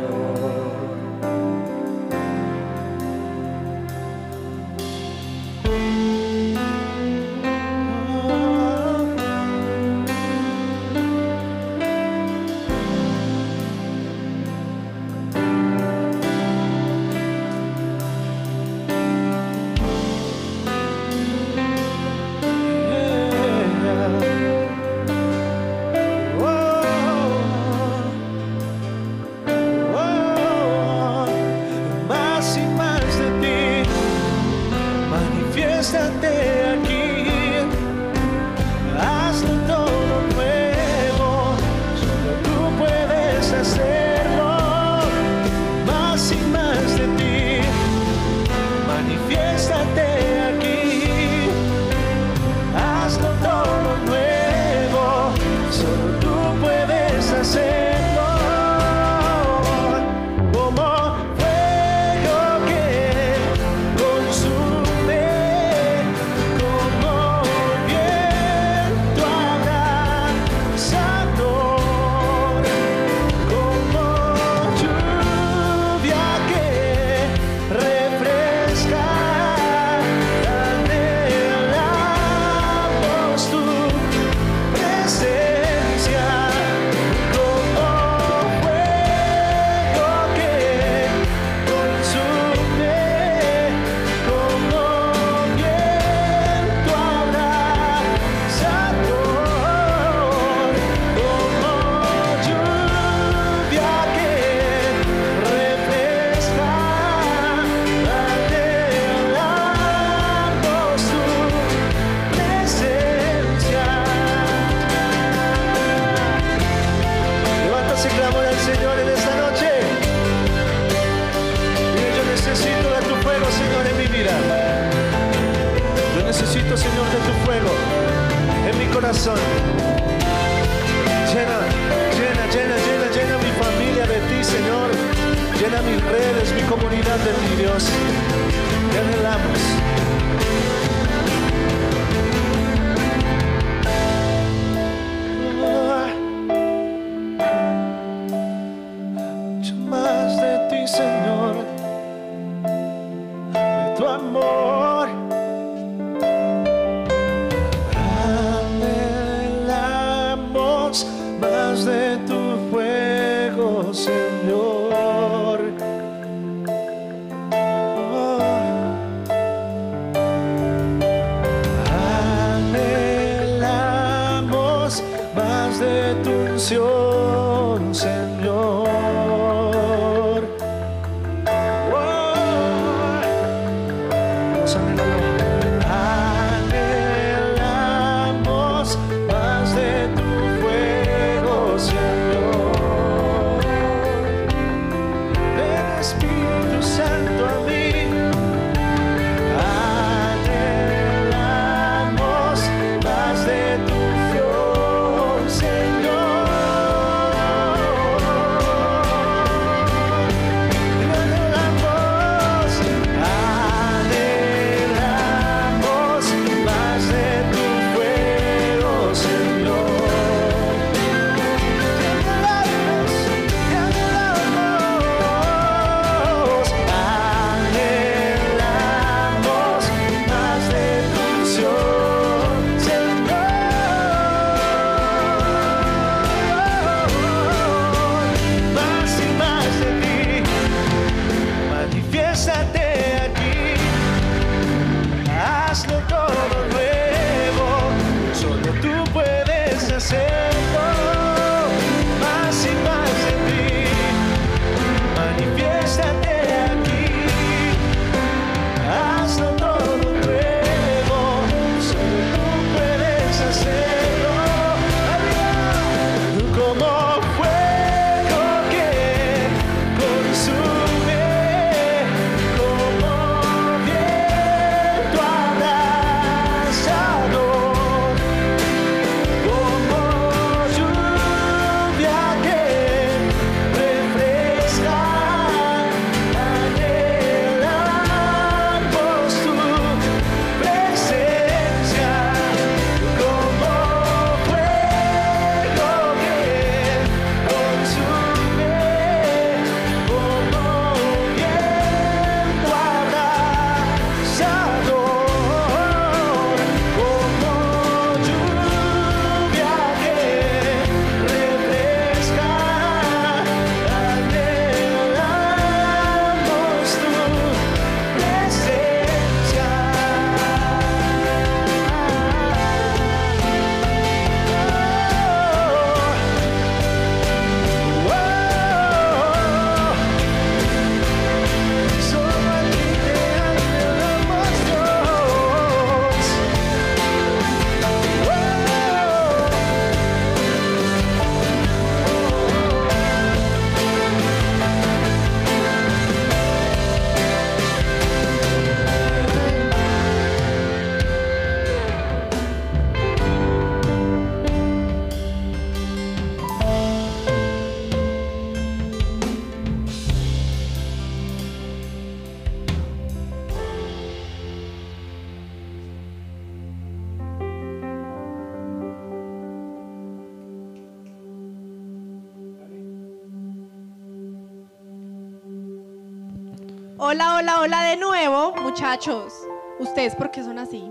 Muchachos. ¿Ustedes por qué son así?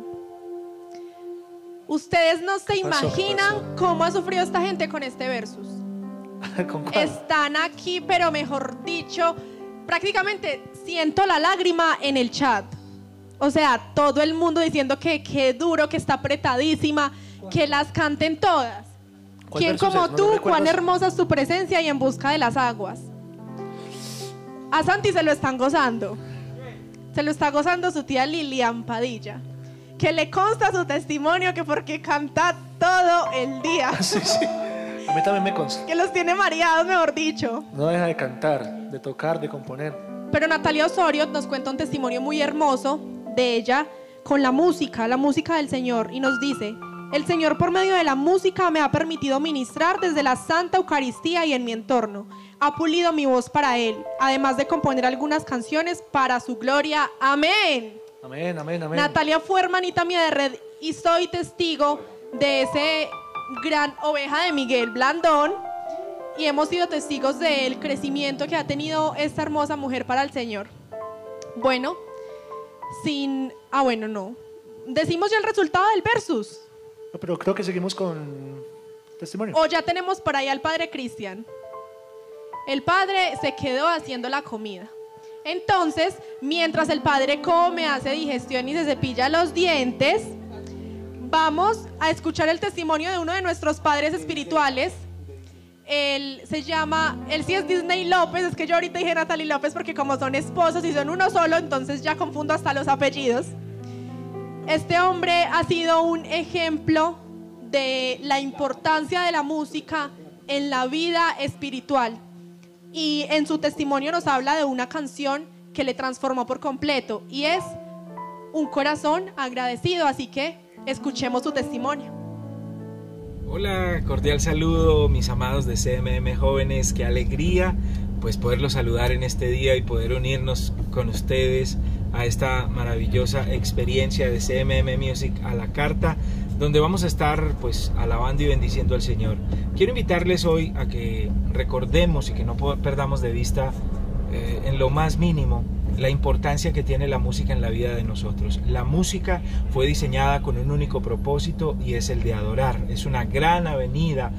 Ustedes no se imaginan cómo ha sufrido esta gente con este versus. Están aquí, pero mejor dicho, prácticamente siento la lágrima en el chat. O sea, todo el mundo diciendo que qué duro, que está apretadísima, que las canten todas. ¿Cuál ¿Quién como? No tú, cuán hermosa es tu presencia y en busca de las aguas? A Santi se lo están gozando. Se lo está gozando su tía Lilian Padilla. Que le consta su testimonio que porque canta todo el día. Sí, sí. A mí también me consta. Que los tiene mareados, mejor dicho. No deja de cantar, de tocar, de componer. Pero Natalia Osorio nos cuenta un testimonio muy hermoso de ella con la música, la música del Señor, y nos dice, el Señor por medio de la música me ha permitido ministrar desde la Santa Eucaristía y en mi entorno. Ha pulido mi voz para Él, además de componer algunas canciones para su gloria. Amén. Amén, amén, amén. Natalia fue hermanita mía de red y soy testigo de ese gran oveja de Miguel Blandón y hemos sido testigos del crecimiento que ha tenido esta hermosa mujer para el Señor. Bueno, sin... Ah, bueno, no. Decimos ya el resultado del versus. No, pero creo que seguimos con testimonio. O ya tenemos por ahí al padre Cristian. El padre se quedó haciendo la comida. Entonces, mientras el padre come, hace digestión y se cepilla los dientes, vamos a escuchar el testimonio de uno de nuestros padres espirituales. Él se llama, él sí es Disney López, es que yo ahorita dije Natalie López porque como son esposos y son uno solo, entonces ya confundo hasta los apellidos. Este hombre ha sido un ejemplo de la importancia de la música en la vida espiritual. Y en su testimonio nos habla de una canción que le transformó por completo y es un corazón agradecido. Así que escuchemos su testimonio. Hola, cordial saludo mis amados de CMM jóvenes, qué alegría pues poderlos saludar en este día y poder unirnos con ustedes a esta maravillosa experiencia de CMM Music a la carta donde vamos a estar pues alabando y bendiciendo al Señor. Quiero invitarles hoy a que recordemos y que no perdamos de vista eh, en lo más mínimo la importancia que tiene la música en la vida de nosotros. La música fue diseñada con un único propósito y es el de adorar. Es una gran avenida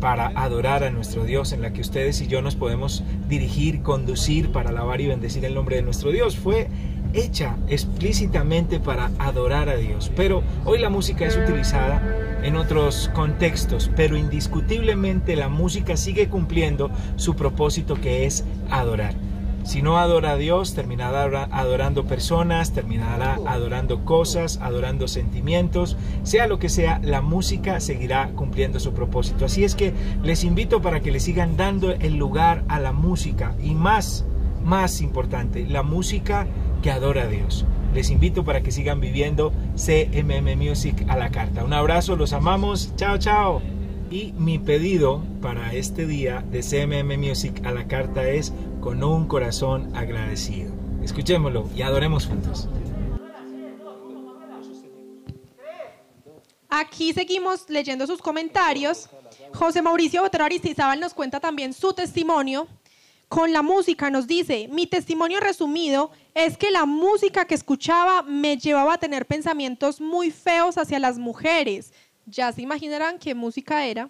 para adorar a nuestro Dios en la que ustedes y yo nos podemos dirigir, conducir para alabar y bendecir el nombre de nuestro Dios. Fue hecha explícitamente para adorar a Dios. Pero hoy la música es utilizada en otros contextos, pero indiscutiblemente la música sigue cumpliendo su propósito que es adorar. Si no adora a Dios, terminará adorando personas, terminará adorando cosas, adorando sentimientos, sea lo que sea, la música seguirá cumpliendo su propósito. Así es que les invito para que le sigan dando el lugar a la música y más, más importante, la música que adora a Dios. Les invito para que sigan viviendo CMM Music a la carta. Un abrazo, los amamos. Chao, chao. Y mi pedido para este día de CMM Music a la carta es con un corazón agradecido. Escuchémoslo y adoremos juntos. Aquí seguimos leyendo sus comentarios. José Mauricio Botero Aristizábal nos cuenta también su testimonio. Con la música nos dice, mi testimonio resumido es que la música que escuchaba me llevaba a tener pensamientos muy feos hacia las mujeres. Ya se imaginarán qué música era.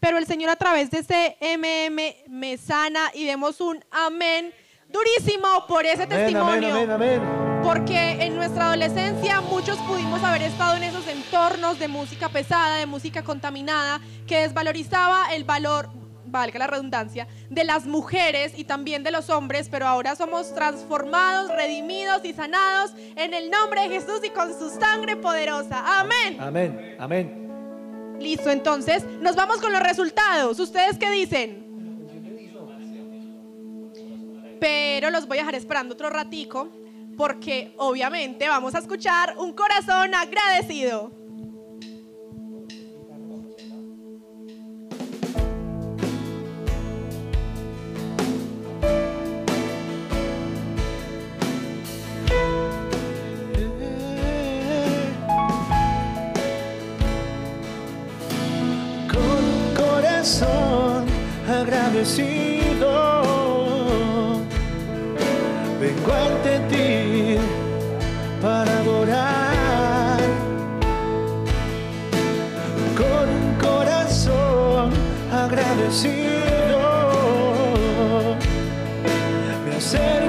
Pero el Señor a través de ese MM me sana y demos un amén durísimo por ese Amén, testimonio. amén. Porque en nuestra adolescencia muchos pudimos haber estado en esos entornos de música pesada, de música contaminada, que desvalorizaba el valor, valga la redundancia, de las mujeres y también de los hombres, pero ahora somos transformados, redimidos y sanados en el nombre de Jesús y con su sangre poderosa. Amén. Amén, amén. Listo, entonces nos vamos con los resultados. ¿Ustedes qué dicen? Pero los voy a dejar esperando otro ratico porque obviamente vamos a escuchar un corazón agradecido. Agradecido Vengo ante ti para adorar con un corazón agradecido. Me acerco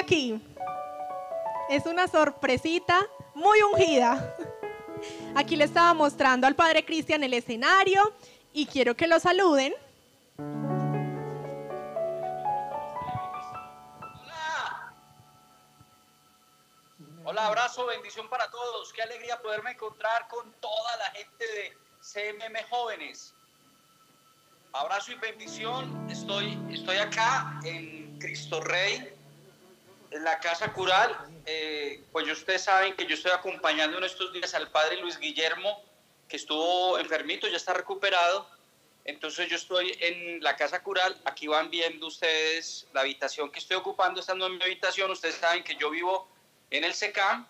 aquí. Es una sorpresita muy ungida. Aquí le estaba mostrando al Padre Cristian el escenario y quiero que lo saluden. Hola, abrazo, bendición para todos. Qué alegría poderme encontrar con toda la gente de CMM Jóvenes. Abrazo y bendición. Estoy, estoy acá en Cristo Rey, la Casa Cural. Eh, pues ustedes saben que yo estoy acompañando en estos días al Padre Luis Guillermo, que estuvo enfermito, ya está recuperado. Entonces yo estoy en la Casa Cural. Aquí van viendo ustedes la habitación que estoy ocupando. Estando en mi habitación, ustedes saben que yo vivo en el SECAM,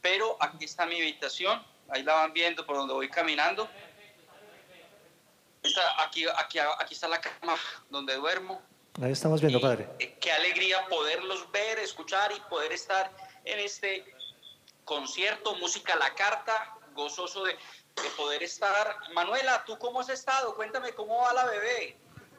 pero aquí está mi habitación, ahí la van viendo por donde voy caminando. Está- aquí, aquí, aquí está la cama donde duermo. Ahí estamos viendo, Padre. Eh, Qué alegría poderlos ver, escuchar y poder estar en este concierto, música a la carta, gozoso de, de poder estar. Manuela, ¿tú cómo has estado? Cuéntame cómo va la bebé.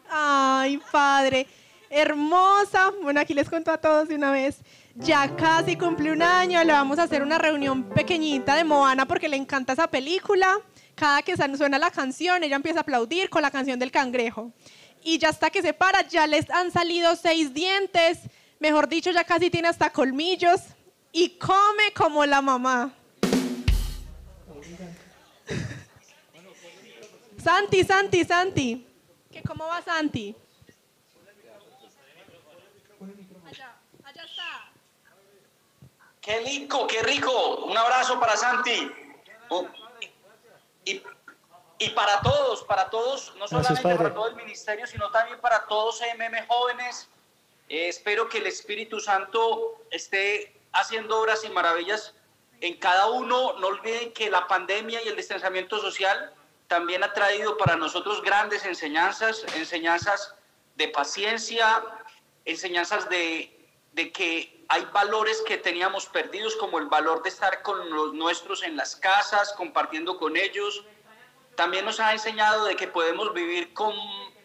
Ay, padre, hermosa. Bueno, aquí les cuento a todos de una vez. Ya casi cumple un año, le vamos a hacer una reunión pequeñita de Moana porque le encanta esa película. Cada que suena la canción, ella empieza a aplaudir con la canción del cangrejo. Y ya hasta que se para, ya les han salido seis dientes. Mejor dicho, ya casi tiene hasta colmillos. Y come como la mamá. Santi, Santi, Santi. ¿Que cómo va Santi? Allá, allá está. Qué rico, qué rico. Un abrazo para Santi. Oh, y para todos, para todos, no Gracias, solamente Padre. para todo el ministerio, sino también para todos MM jóvenes. Eh, espero que el Espíritu Santo esté haciendo obras y maravillas en cada uno. No olviden que la pandemia y el distanciamiento social también ha traído para nosotros grandes enseñanzas, enseñanzas de paciencia, enseñanzas de, de que hay valores que teníamos perdidos, como el valor de estar con los nuestros en las casas, compartiendo con ellos. También nos ha enseñado de que podemos vivir con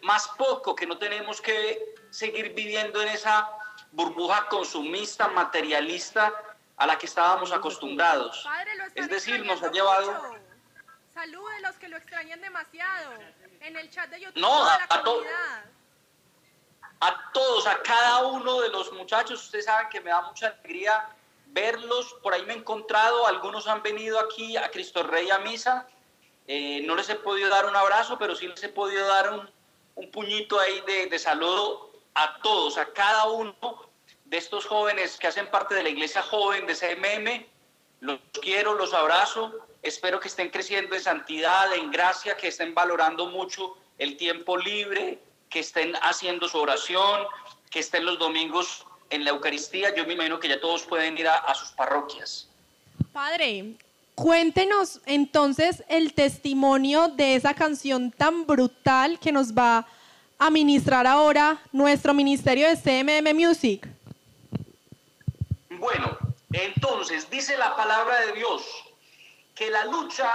más poco, que no tenemos que seguir viviendo en esa burbuja consumista, materialista a la que estábamos acostumbrados. Padre, Es decir, nos ha llevado... mucho. Salude los que lo extrañan demasiado. En el chat de YouTube, No, a- a to- a todos, a cada uno de los muchachos. Ustedes saben que me da mucha alegría verlos. Por ahí me he encontrado, algunos han venido aquí a Cristo Rey a misa. Eh, no les he podido dar un abrazo, pero sí les he podido dar un, puñito ahí de, de saludo a todos, a cada uno de estos jóvenes que hacen parte de la iglesia joven de CMM. Los quiero, los abrazo. Espero que estén creciendo en santidad, en gracia, que estén valorando mucho el tiempo libre, que estén haciendo su oración, que estén los domingos en la Eucaristía. Yo me imagino que ya todos pueden ir a, a sus parroquias. Padre, cuéntenos entonces el testimonio de esa canción tan brutal que nos va a ministrar ahora nuestro ministerio de CMM Music. Bueno, entonces dice la palabra de Dios que la lucha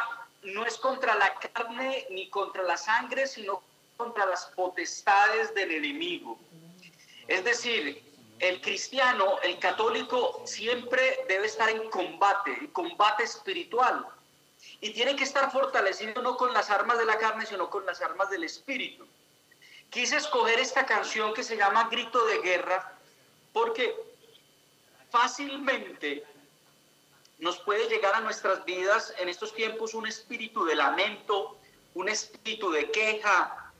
no es contra la carne ni contra la sangre, sino contra las potestades del enemigo. Es decir, el cristiano, el católico, siempre debe estar en combate, en combate espiritual. Y tiene que estar fortalecido no con las armas de la carne, sino con las armas del espíritu. Quise escoger esta canción que se llama Grito de Guerra, porque fácilmente nos puede llegar a nuestras vidas en estos tiempos un espíritu de lamento, un espíritu de queja,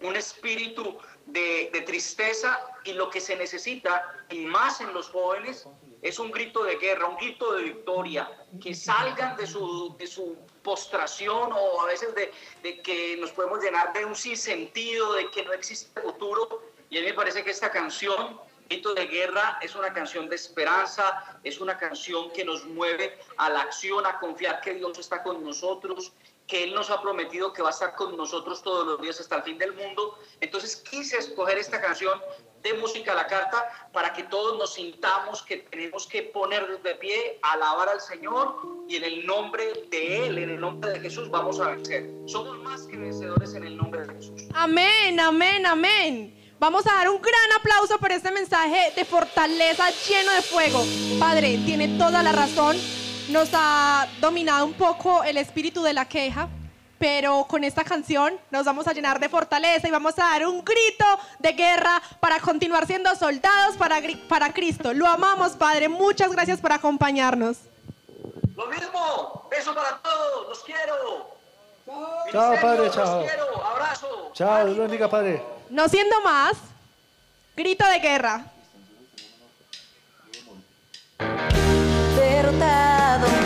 un espíritu de, tristeza y lo que se necesita, y más en los jóvenes, es un grito de guerra, un grito de victoria, que salgan de su, de su postración o a veces de, de que nos podemos llenar de un sinsentido, de que no existe futuro. Y a mí me parece que esta canción, Grito de Guerra, es una canción de esperanza, es una canción que nos mueve a la acción, a confiar que Dios está con nosotros, que Él nos ha prometido que va a estar con nosotros todos los días hasta el fin del mundo. Entonces quise escoger esta canción de música a la carta para que todos nos sintamos que tenemos que ponernos de pie, alabar al Señor y en el nombre de Él, en el nombre de Jesús, vamos a vencer. Somos más que vencedores en el nombre de Jesús. Amén, amén, amén. Vamos a dar un gran aplauso por este mensaje de fortaleza lleno de fuego. Padre, tiene toda la razón. Nos ha dominado un poco el espíritu de la queja, pero con esta canción nos vamos a llenar de fortaleza y vamos a dar un grito de guerra para continuar siendo soldados para, para Cristo. Lo amamos, Padre. Muchas gracias por acompañarnos. Lo mismo, beso para todos, los quiero. Chao, Padre, chao. Los quiero, abrazo. Chao, Dios bendiga, Padre. No siendo más, grito de guerra. Derrotado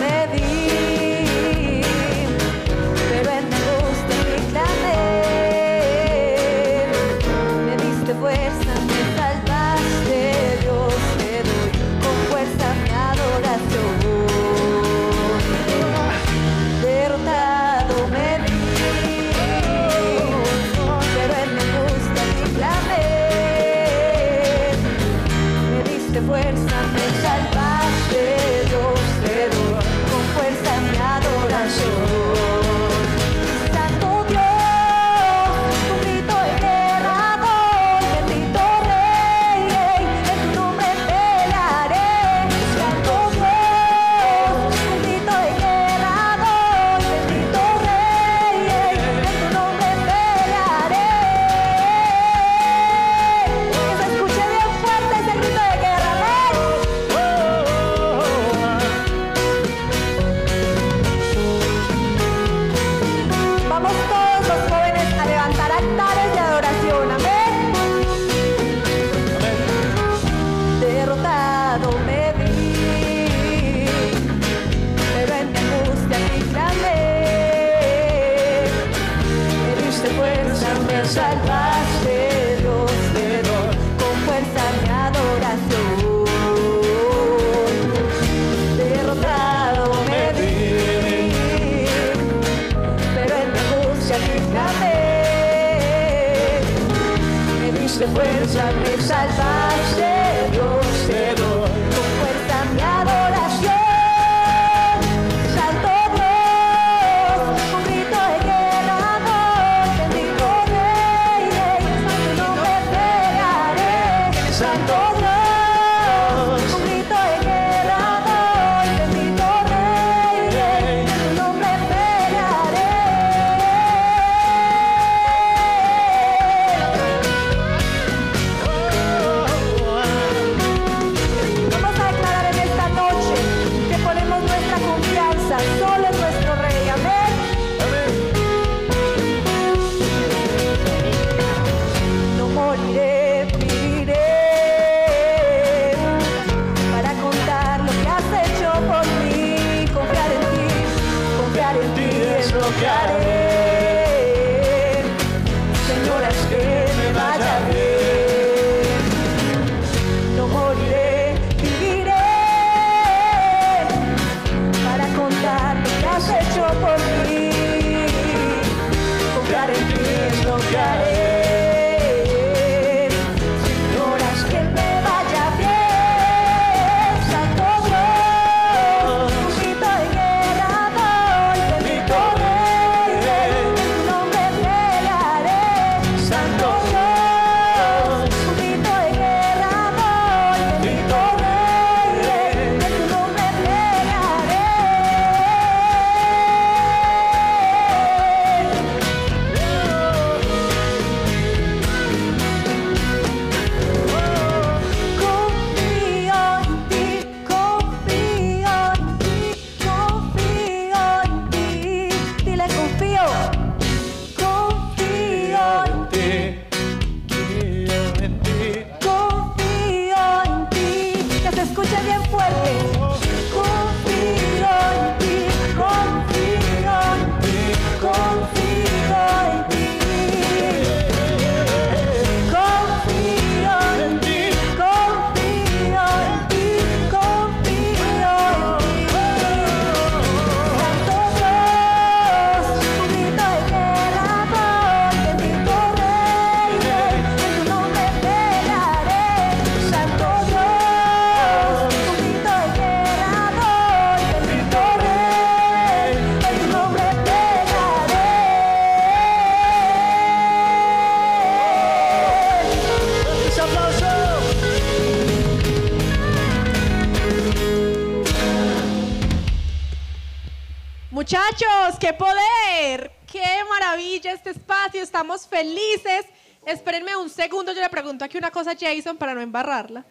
muchachos, qué poder, qué maravilla este espacio, estamos felices. Espérenme un segundo, yo le pregunto aquí una cosa a Jason para no embarrarla.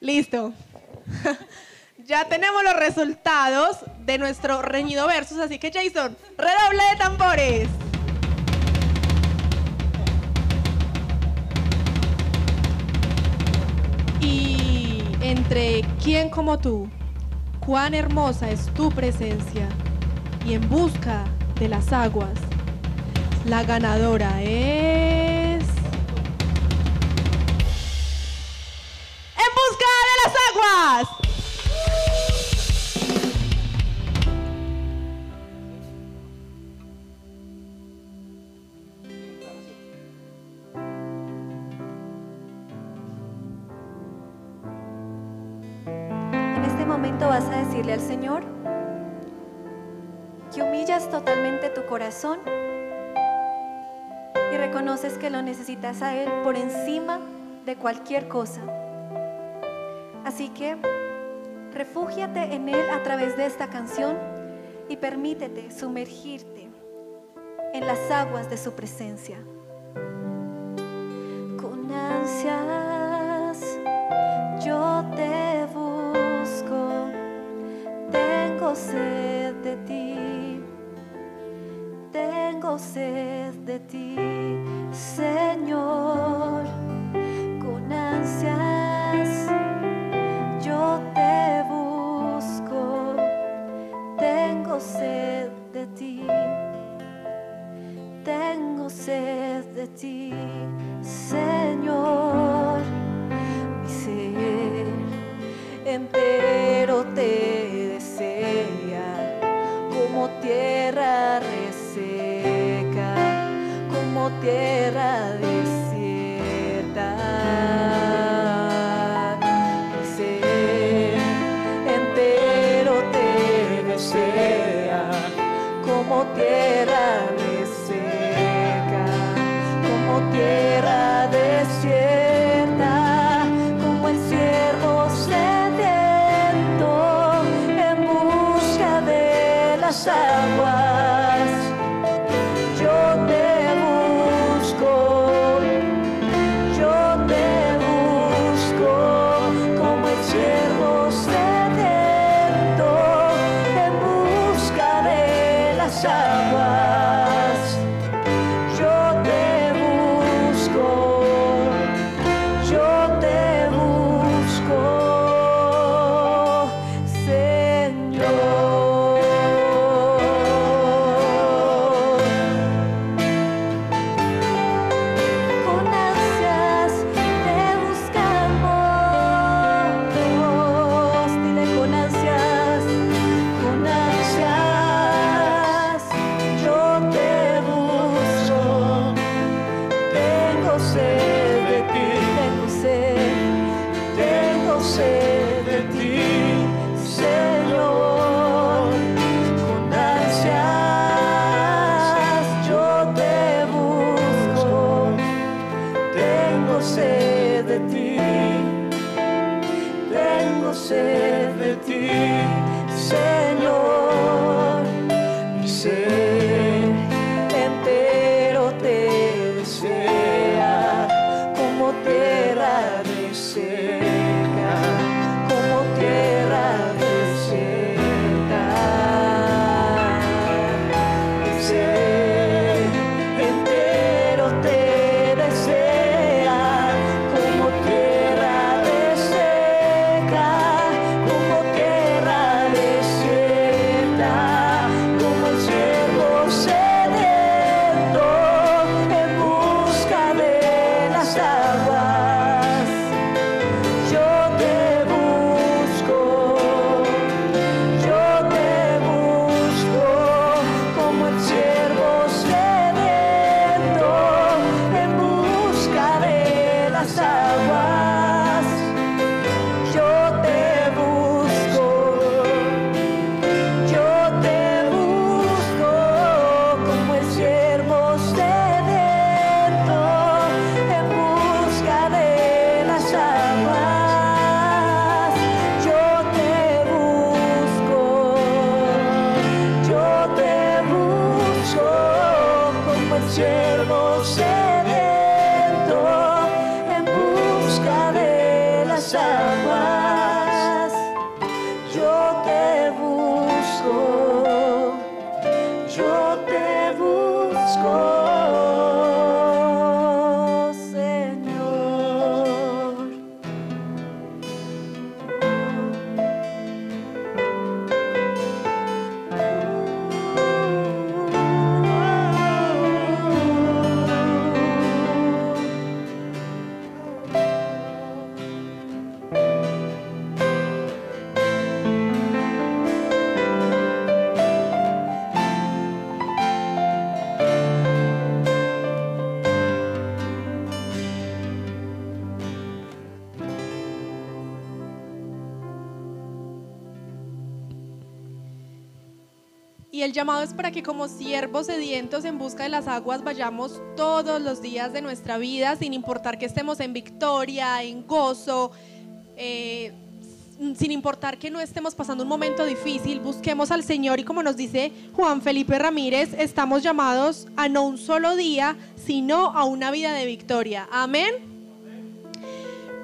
Listo. ya tenemos los resultados de nuestro reñido versus, así que Jason, redoble de tambores. Y entre quién como tú, cuán hermosa es tu presencia, y en busca de las aguas, la ganadora es... ¡En busca de las aguas! corazón y reconoces que lo necesitas a Él por encima de cualquier cosa. Así que refúgiate en Él a través de esta canción y permítete sumergirte en las aguas de su presencia. Con ansias yo te busco, tengo sed. tengo sed de ti, Señor, con ansias yo te busco, tengo sed de ti, tengo sed de ti, Señor, mi ser entero te como tierra desierta. Mi ser entero te desea como tierra reseca, como tierra desierta, como el siervo sediento en busca de las aguas. Tengo sedientos en busca de las aguas vayamos todos los días de nuestra vida, sin importar que estemos en victoria, en gozo, eh, sin importar que no estemos pasando un momento difícil, busquemos al Señor y como nos dice Juan Felipe Ramírez, estamos llamados a no un solo día, sino a una vida de victoria. Amén.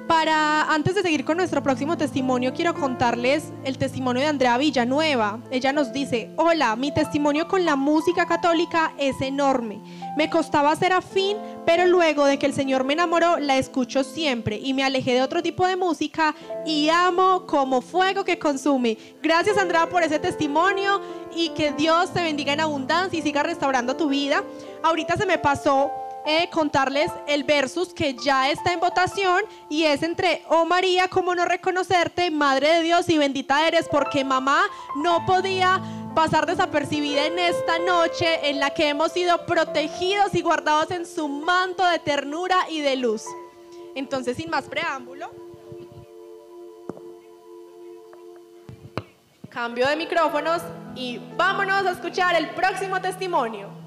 Para antes de seguir con nuestro próximo testimonio, quiero contarles el testimonio de Andrea Villanueva. Ella nos dice, hola, mi testimonio con la música católica es enorme. Me costaba ser afín, pero luego de que el Señor me enamoró, la escucho siempre y me alejé de otro tipo de música y amo como fuego que consume. Gracias Andrea por ese testimonio y que Dios te bendiga en abundancia y siga restaurando tu vida. Ahorita se me pasó eh, contarles el versus que ya está en votación y es entre, oh María, ¿cómo no reconocerte, Madre de Dios y bendita eres? Porque mamá no podía pasar desapercibida en esta noche en la que hemos sido protegidos y guardados en su manto de ternura y de luz. Entonces, sin más preámbulo, cambio de micrófonos y vámonos a escuchar el próximo testimonio.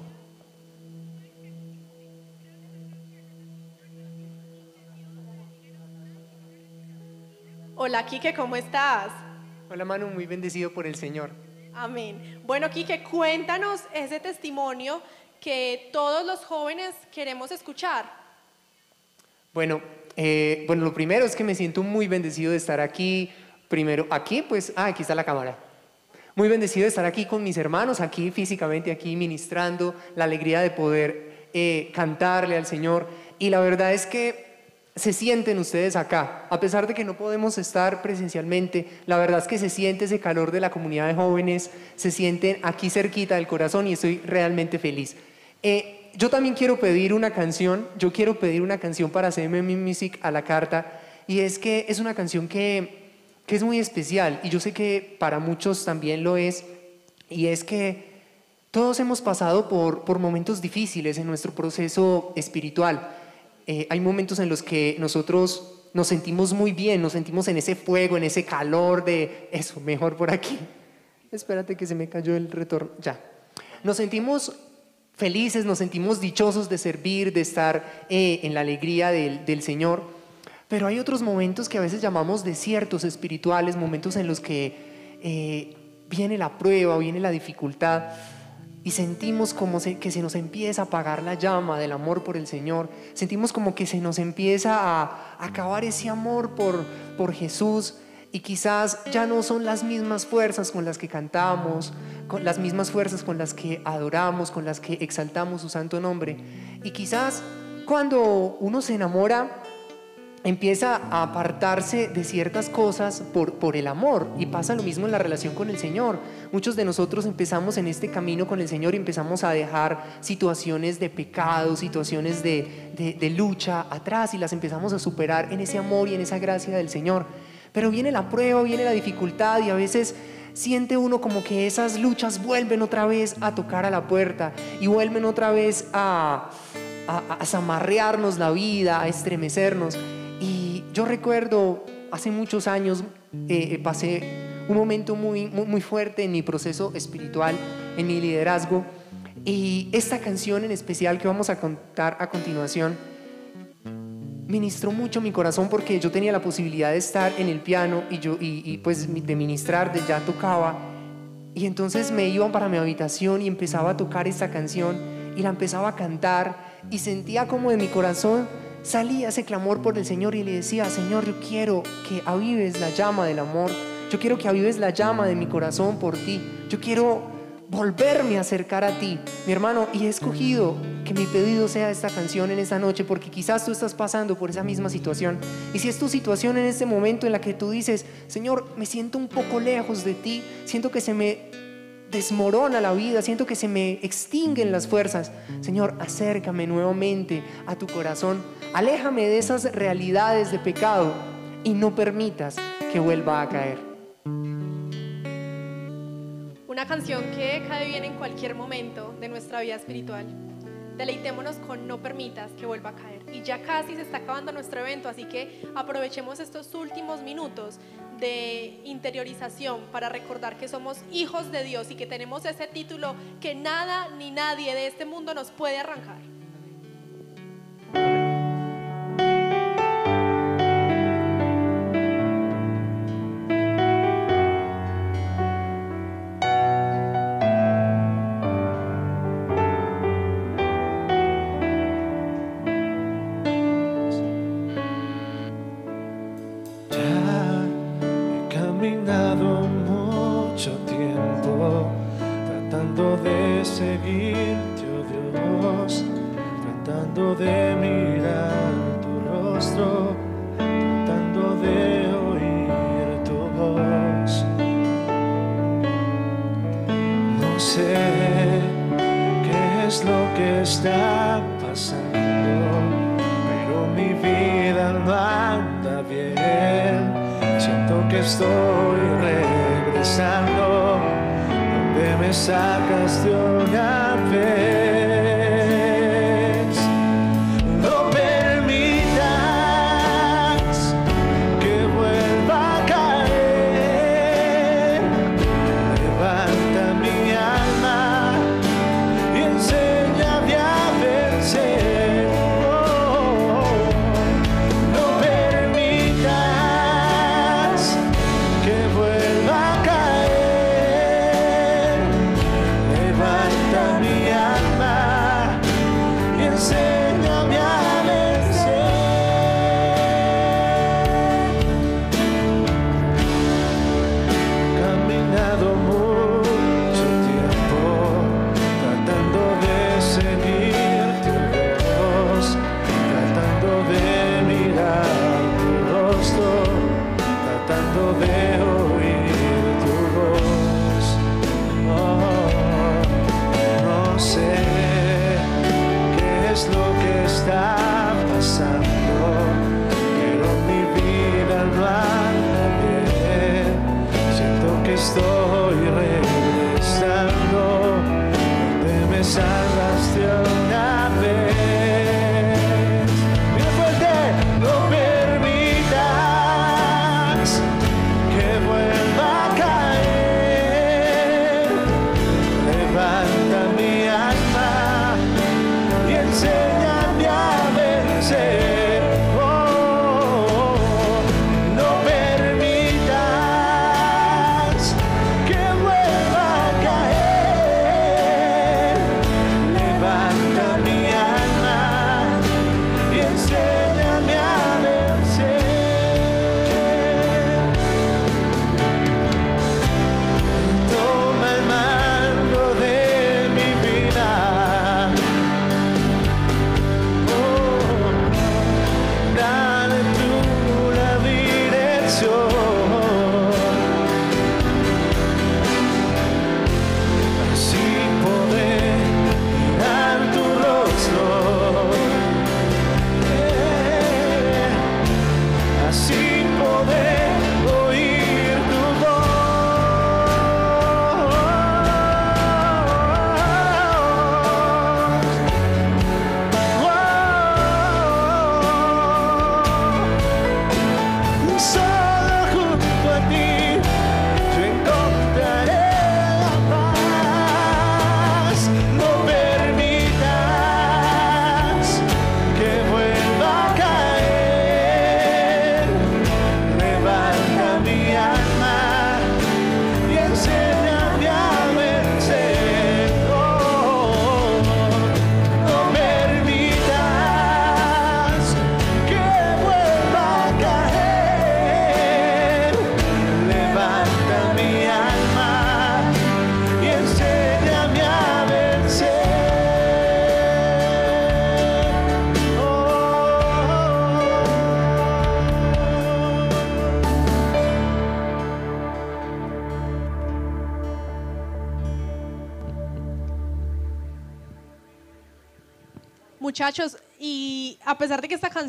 Hola, Quique, ¿cómo estás? Hola Manu, muy bendecido por el Señor. Amén. Bueno, Quique, cuéntanos ese testimonio que todos los jóvenes queremos escuchar. Bueno, eh, bueno, lo primero es que me siento muy bendecido de estar aquí. Primero, aquí, pues, ah, aquí está la cámara. Muy bendecido de estar aquí con mis hermanos, aquí físicamente, aquí ministrando, la alegría de poder eh, cantarle al Señor. Y la verdad es que se sienten ustedes acá, a pesar de que no podemos estar presencialmente, la verdad es que se siente ese calor de la comunidad de jóvenes, se sienten aquí cerquita del corazón y estoy realmente feliz. Eh, yo también quiero pedir una canción, yo quiero pedir una canción para CMM Music a la carta y es que es una canción que, que es muy especial y yo sé que para muchos también lo es y es que todos hemos pasado por, por momentos difíciles en nuestro proceso espiritual. Eh, hay momentos en los que nosotros nos sentimos muy bien, nos sentimos en ese fuego, en ese calor de eso, mejor por aquí. Espérate que se me cayó el retorno. Ya. Nos sentimos felices, nos sentimos dichosos de servir, de estar eh, en la alegría del, del Señor. Pero hay otros momentos que a veces llamamos desiertos espirituales, momentos en los que eh, viene la prueba, viene la dificultad y sentimos como que se nos empieza a apagar la llama del amor por el Señor, sentimos como que se nos empieza a acabar ese amor por, por Jesús y quizás ya no son las mismas fuerzas con las que cantamos, con las mismas fuerzas con las que adoramos, con las que exaltamos su santo nombre. Y quizás cuando uno se enamora, empieza a apartarse de ciertas cosas por, por el amor y pasa lo mismo en la relación con el Señor. Muchos de nosotros empezamos en este camino con el Señor y empezamos a dejar situaciones de pecado, situaciones de, de, lucha atrás y las empezamos a superar en ese amor y en esa gracia del Señor. Pero viene la prueba, viene la dificultad y a veces siente uno como que esas luchas vuelven otra vez a tocar a la puerta y vuelven otra vez a, a, a zamarrearnos la vida, a estremecernos. Yo recuerdo hace muchos años eh, eh, pasé un momento muy, muy, fuerte en mi proceso espiritual, en mi liderazgo. Y esta canción en especial que vamos a contar a continuación ministró mucho mi corazón porque yo tenía la posibilidad de estar en el piano y yo y, pues de ministrar, de ya tocaba. Y entonces me iba para mi habitación y empezaba a tocar esta canción y la empezaba a cantar y sentía como de mi corazón salía ese clamor por el Señor y le decía, Señor, yo quiero que avives la llama del amor, yo quiero que avives la llama de mi corazón por ti, yo quiero volverme a acercar a ti, mi hermano, y he escogido que mi pedido sea esta canción en esta noche, porque quizás tú estás pasando por esa misma situación. Y si es tu situación en este momento en la que tú dices, Señor, me siento un poco lejos de ti, siento que se me desmorona la vida, siento que se me extinguen las fuerzas. Señor, acércame nuevamente a tu corazón, aléjame de esas realidades de pecado y no permitas que vuelva a caer. Una canción que cae bien en cualquier momento de nuestra vida espiritual. Deleitémonos con No permitas que vuelva a caer. Y ya casi se está acabando nuestro evento, así que aprovechemos estos últimos minutos de interiorización para recordar que somos hijos de Dios y que tenemos ese título que nada ni nadie de este mundo nos puede arrancar.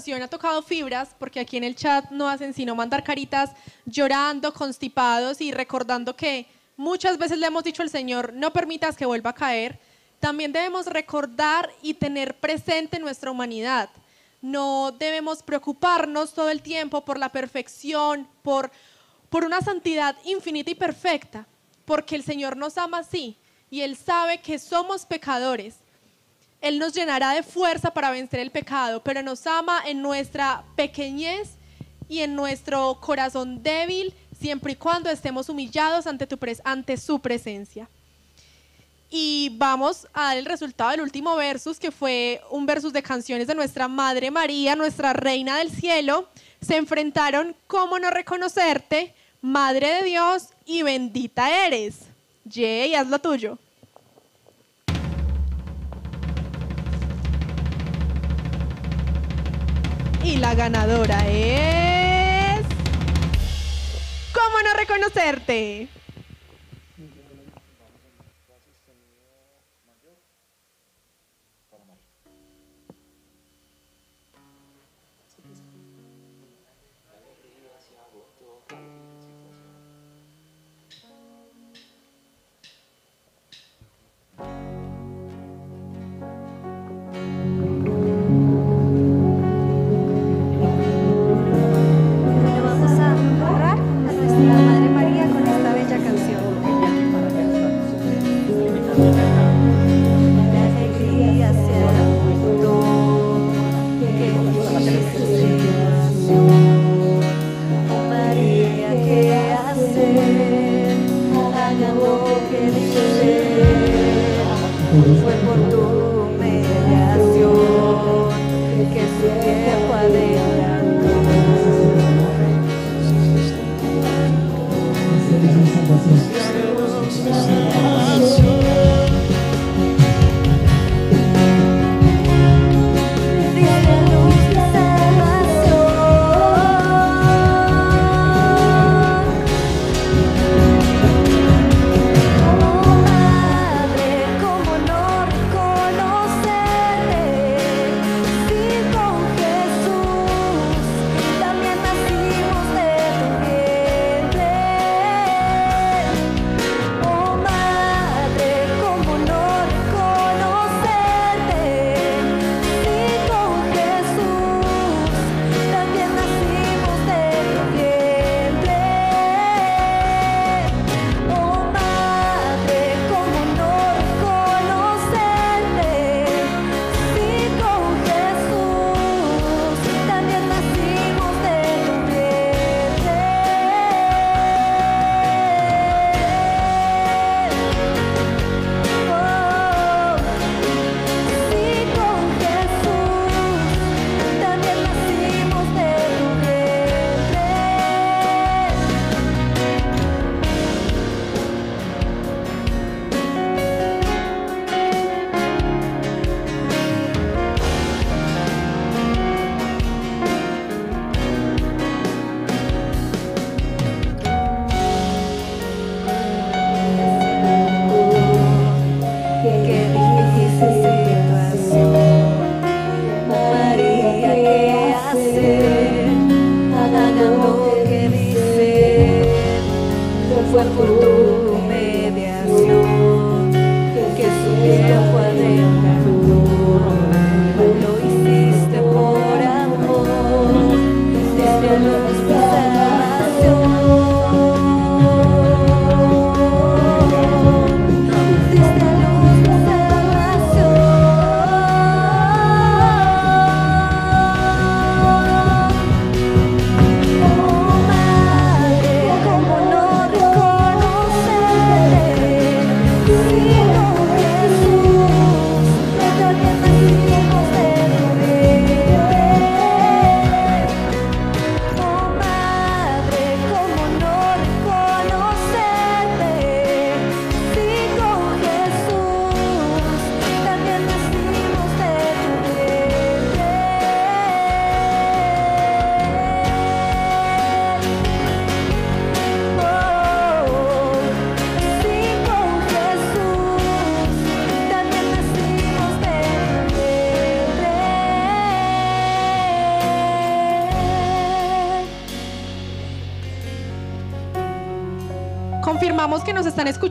Canción ha tocado fibras, porque aquí en el chat no hacen sino mandar caritas llorando, constipados y recordando que muchas veces le hemos dicho al Señor, no permitas que vuelva a caer, también debemos recordar y tener presente nuestra humanidad. No debemos preocuparnos todo el tiempo por la perfección, por, por una santidad infinita y perfecta, porque el Señor nos ama así y Él sabe que somos pecadores. Él nos llenará de fuerza para vencer el pecado, pero nos ama en nuestra pequeñez y en nuestro corazón débil, siempre y cuando estemos humillados ante, su presencia. Y vamos a dar el resultado del último versus, que fue un versus de canciones de nuestra Madre María, nuestra Reina del Cielo. Se enfrentaron cómo no reconocerte, Madre de Dios y bendita eres. Jay, haz lo tuyo. Y la ganadora es... ¿Cómo no reconocerte?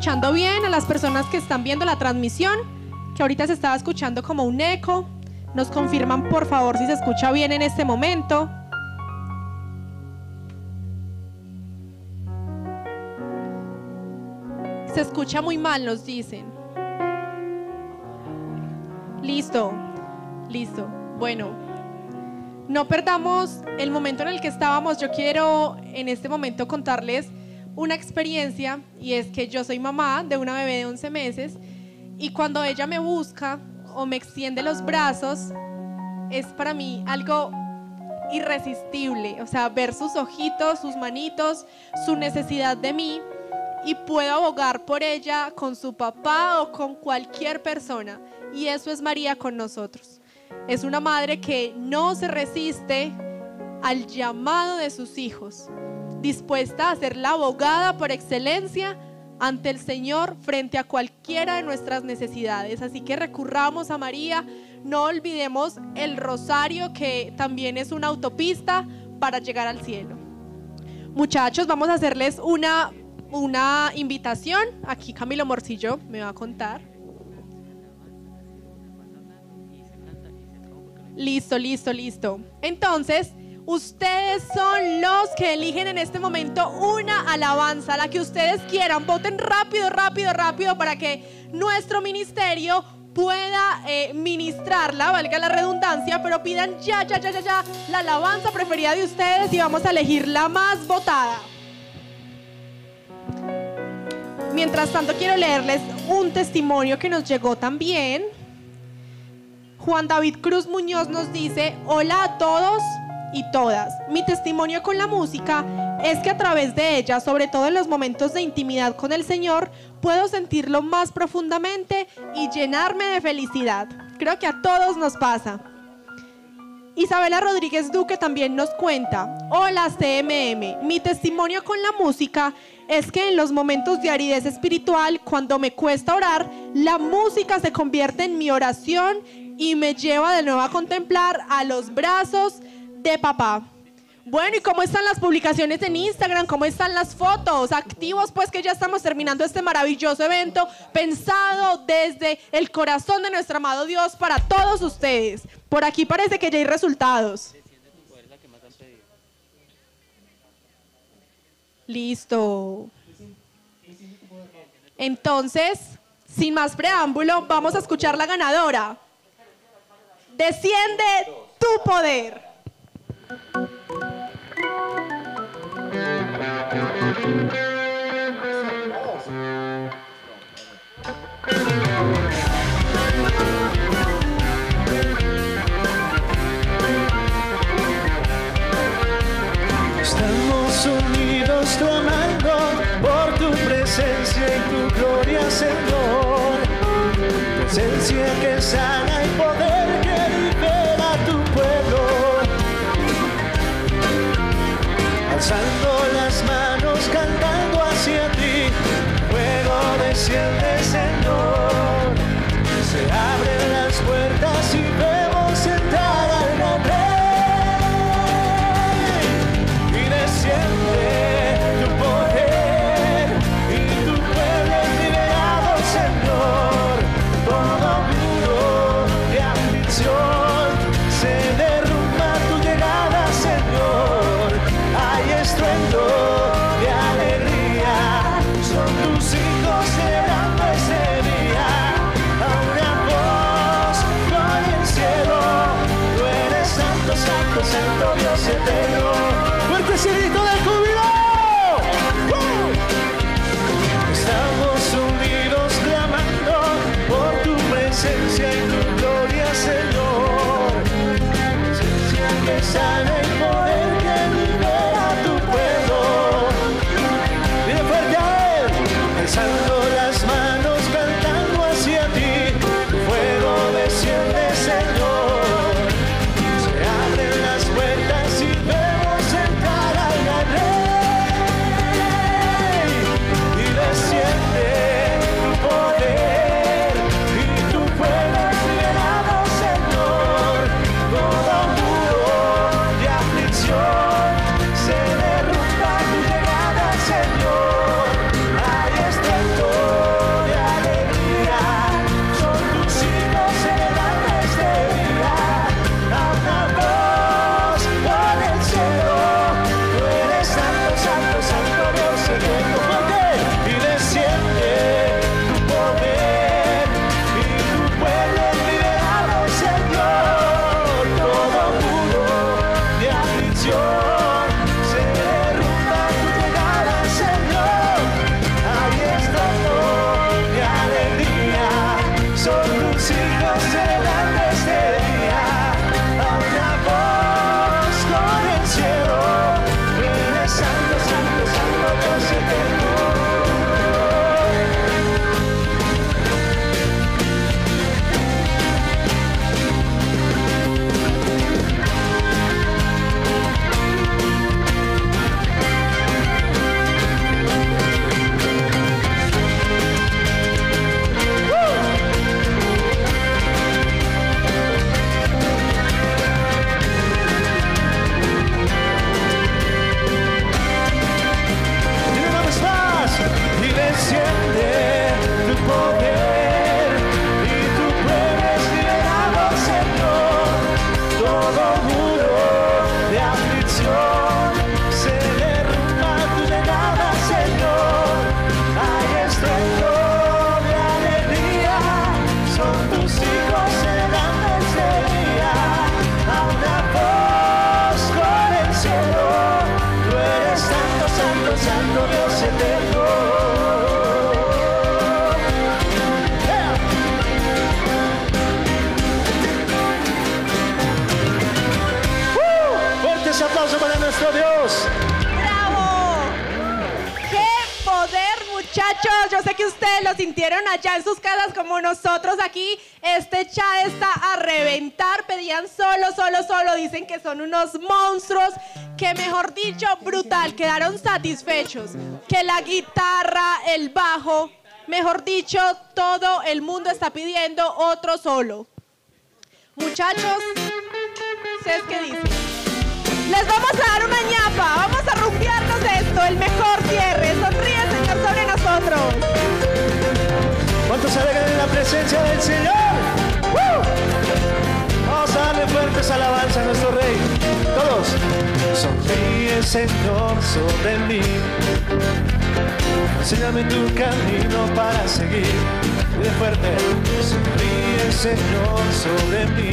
Escuchando bien a las personas que están viendo la transmisión, que ahorita se estaba escuchando como un eco. Nos confirman por favor si se escucha bien en este momento. Se escucha muy mal, nos dicen. Listo, listo. Bueno, no perdamos el momento en el que estábamos. Yo quiero en este momento contarles una experiencia y es que yo soy mamá de una bebé de 11 meses y cuando ella me busca o me extiende los brazos es para mí algo irresistible, o sea, ver sus ojitos, sus manitos, su necesidad de mí y puedo abogar por ella con su papá o con cualquier persona. Y eso es María con nosotros. Es una madre que no se resiste al llamado de sus hijos, dispuesta a ser la abogada por excelencia ante el Señor frente a cualquiera de nuestras necesidades. Así que recurramos a María, no olvidemos el rosario que también es una autopista para llegar al cielo. Muchachos, vamos a hacerles una, una invitación. Aquí Camilo Morcillo me va a contar. Listo, listo, listo. Entonces, ustedes son los que eligen en este momento una alabanza, la que ustedes quieran. Voten rápido, rápido, rápido para que nuestro ministerio pueda eh, ministrarla, valga la redundancia, pero pidan ya, ya, ya, ya, ya la alabanza preferida de ustedes y vamos a elegir la más votada. Mientras tanto, quiero leerles un testimonio que nos llegó también. Juan David Cruz Muñoz nos dice, hola a todos y todas. Mi testimonio con la música es que a través de ella, sobre todo en los momentos de intimidad con el Señor, puedo sentirlo más profundamente y llenarme de felicidad. Creo que a todos nos pasa. Isabela Rodríguez Duque también nos cuenta, hola CMM, mi testimonio con la música es que en los momentos de aridez espiritual, cuando me cuesta orar, la música se convierte en mi oración y me lleva de nuevo a contemplar a los brazos de papá. Bueno, ¿y cómo están las publicaciones en Instagram? ¿Cómo están las fotos? Activos, pues que ya estamos terminando este maravilloso evento pensado desde el corazón de nuestro amado Dios para todos ustedes. Por aquí parece que ya hay resultados. Listo. Entonces, sin más preámbulo, vamos a escuchar la ganadora. Desciende tu poder. Estamos unidos clamando por tu presencia y tu gloria, Señor. Presencia que sana Alzando las manos, cantando hacia ti, fuego desciende, solo. Muchachos, ¿ustedes qué dicen? Les vamos a dar una ñapa, vamos a rumbearnos esto, el mejor cierre. Sonríe, Señor, sobre nosotros. ¿Cuántos alegran en la presencia del Señor? ¡Uh! Vamos a darle fuertes alabanzas a nuestro Rey. Todos. Sonríe, Señor, sobre mí. Enséñame tu camino para seguir. Muy fuerte. Sonríe, Señor, sobre mí.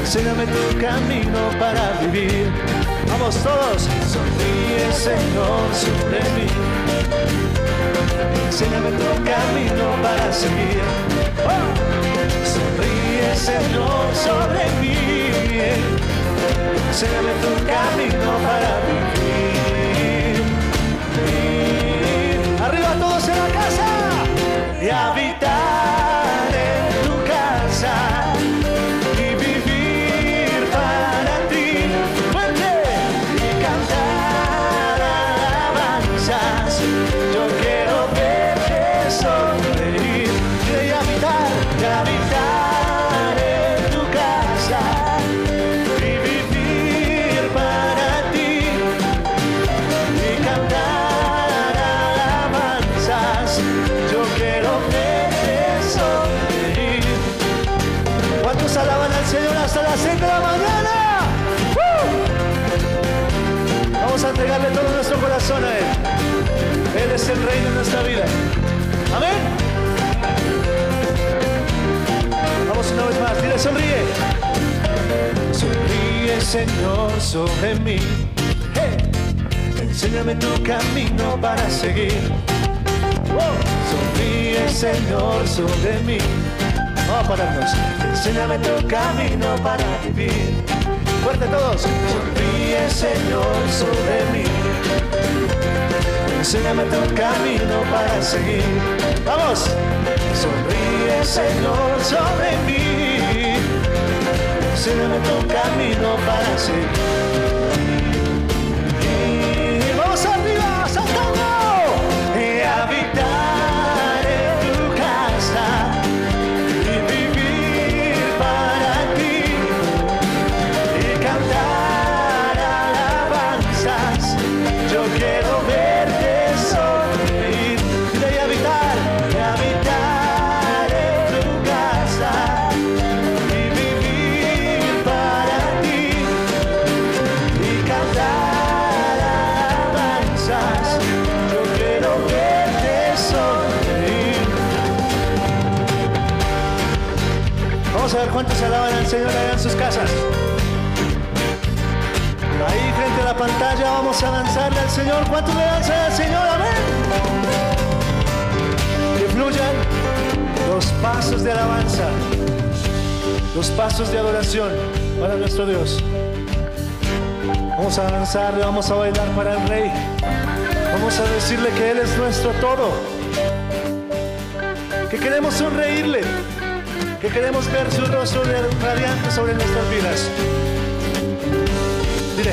Enséñame tu camino para vivir. Vamos todos. Sonríe, Señor, sobre mí. Enséñame tu camino para seguir. Sonríe, Señor, sobre mí. Enséñame tu camino para. Vivir. Y habitar sonríe. Sonríe, Señor, sobre mí. Hey. Enséñame tu camino para seguir. Sonríe, Señor, sobre mí. Vamos a pararnos. Enséñame tu camino para vivir. Fuerte todos. Sonríe, Señor, sobre mí. Enséñame tu camino para seguir. Vamos. Sonríe, Señor, sobre mí. Enséñame tu camino para seguir. Alaban al Señor allá en sus casas. Ahí frente a la pantalla vamos a danzarle al Señor. ¿Cuántos le danzan al Señor? Amén. Que fluyan los pasos de alabanza, los pasos de adoración para nuestro Dios. Vamos a danzarle, vamos a bailar para el Rey. Vamos a decirle que Él es nuestro todo. Que queremos sonreírle. Que queremos ver su rostro radiante sobre nuestras vidas. Dile,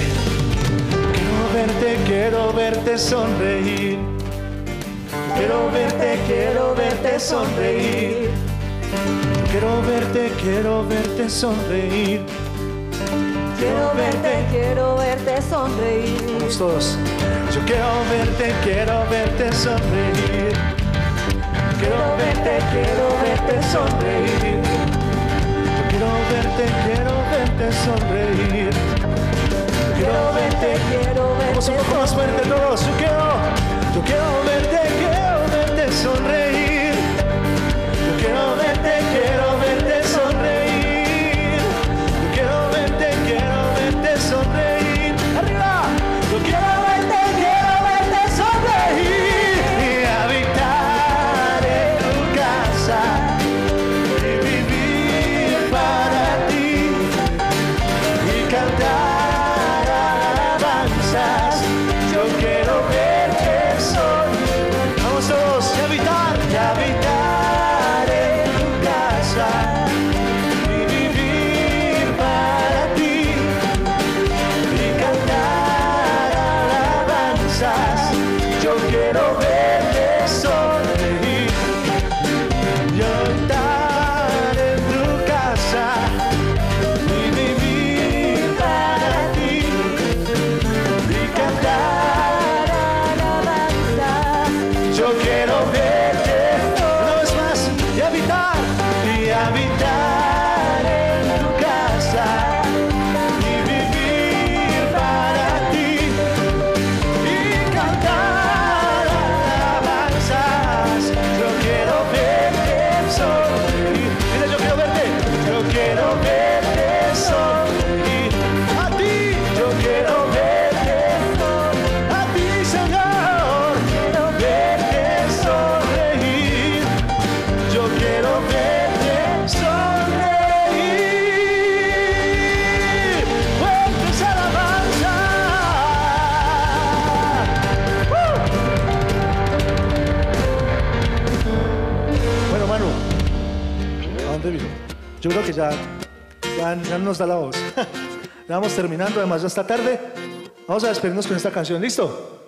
quiero verte, quiero verte sonreír. Quiero verte, quiero verte sonreír. Quiero verte, quiero verte sonreír. Quiero verte, quiero verte sonreír. Vamos todos. Yo quiero verte, quiero verte sonreír. Quiero verte, quiero verte sonreír. Quiero verte, quiero verte sonreír. Quiero verte, quiero verte. Vamos un poco más fuerte todos. Yo quiero, yo quiero verte, quiero verte sonreír. Yo quiero verte, quiero nos da la voz. Vamos terminando, además ya está tarde. Vamos a despedirnos con esta canción, ¿listo?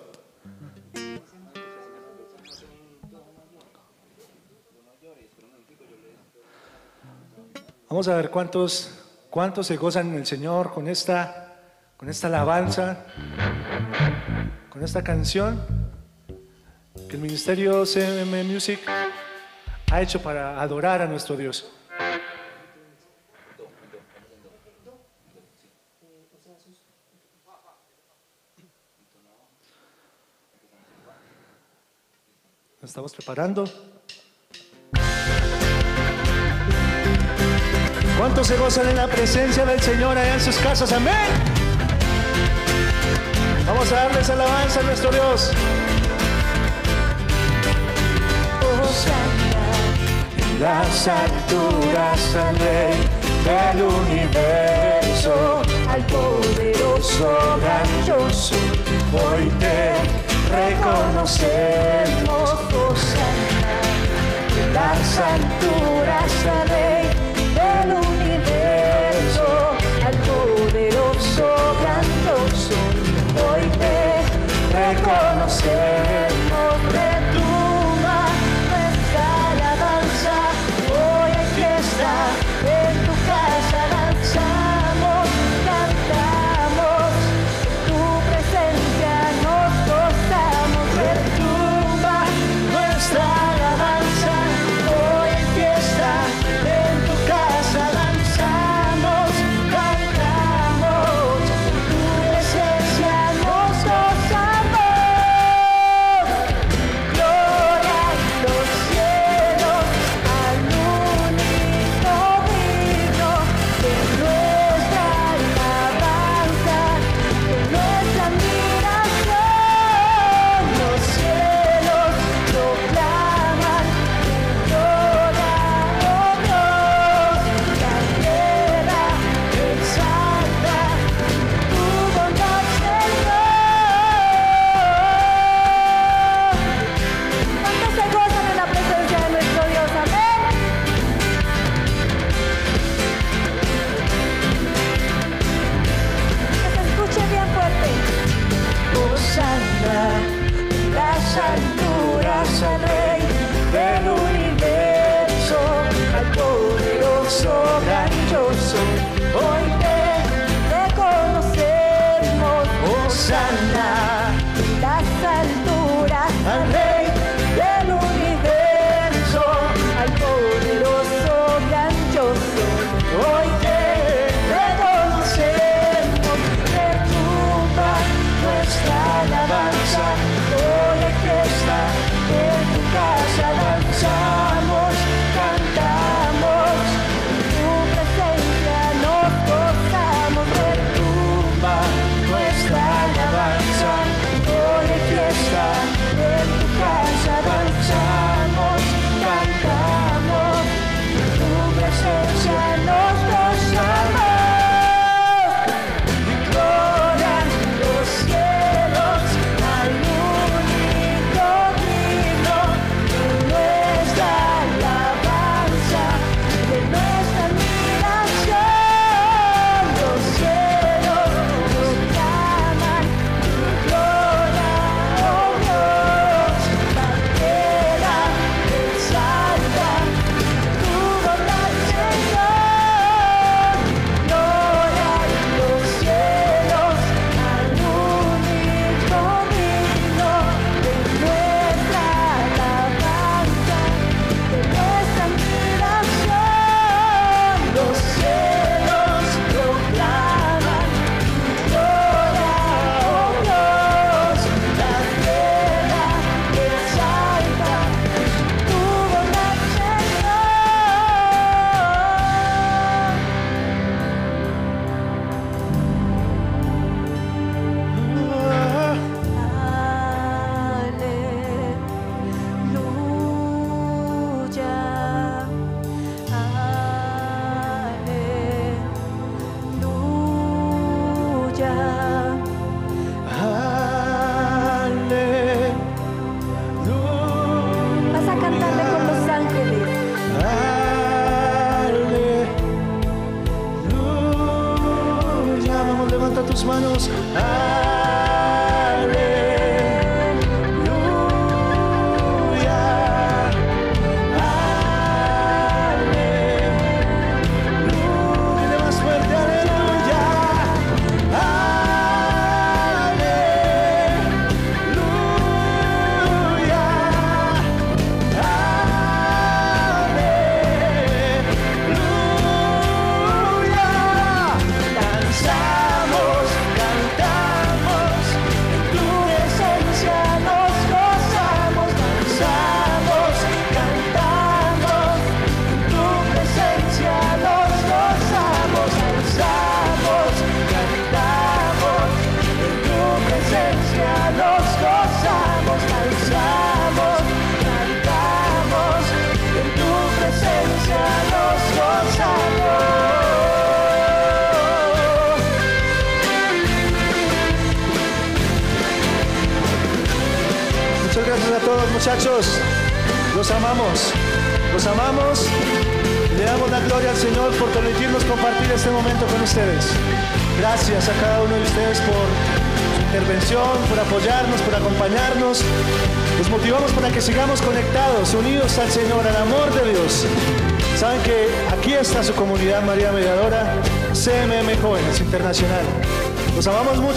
Vamos a ver cuántos, cuántos se gozan en el Señor con esta, con esta alabanza, con esta canción que el Ministerio CMM Music ha hecho para adorar a nuestro Dios. Nos estamos preparando. ¿Cuántos se gozan en la presencia del Señor allá en sus casas? Amén. Vamos a darles alabanza a nuestro Dios. En las alturas al Rey del universo, al poderoso grandioso, hoy te reconocemos, Hosanna. En las alturas al Rey del universo, al poderoso grandioso, hoy te reconocemos,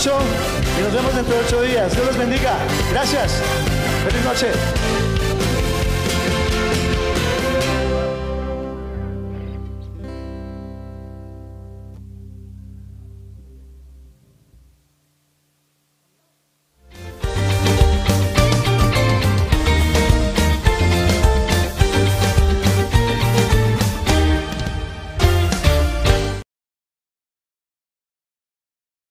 y nos vemos dentro de ocho días. Dios los bendiga. Gracias. Feliz noche.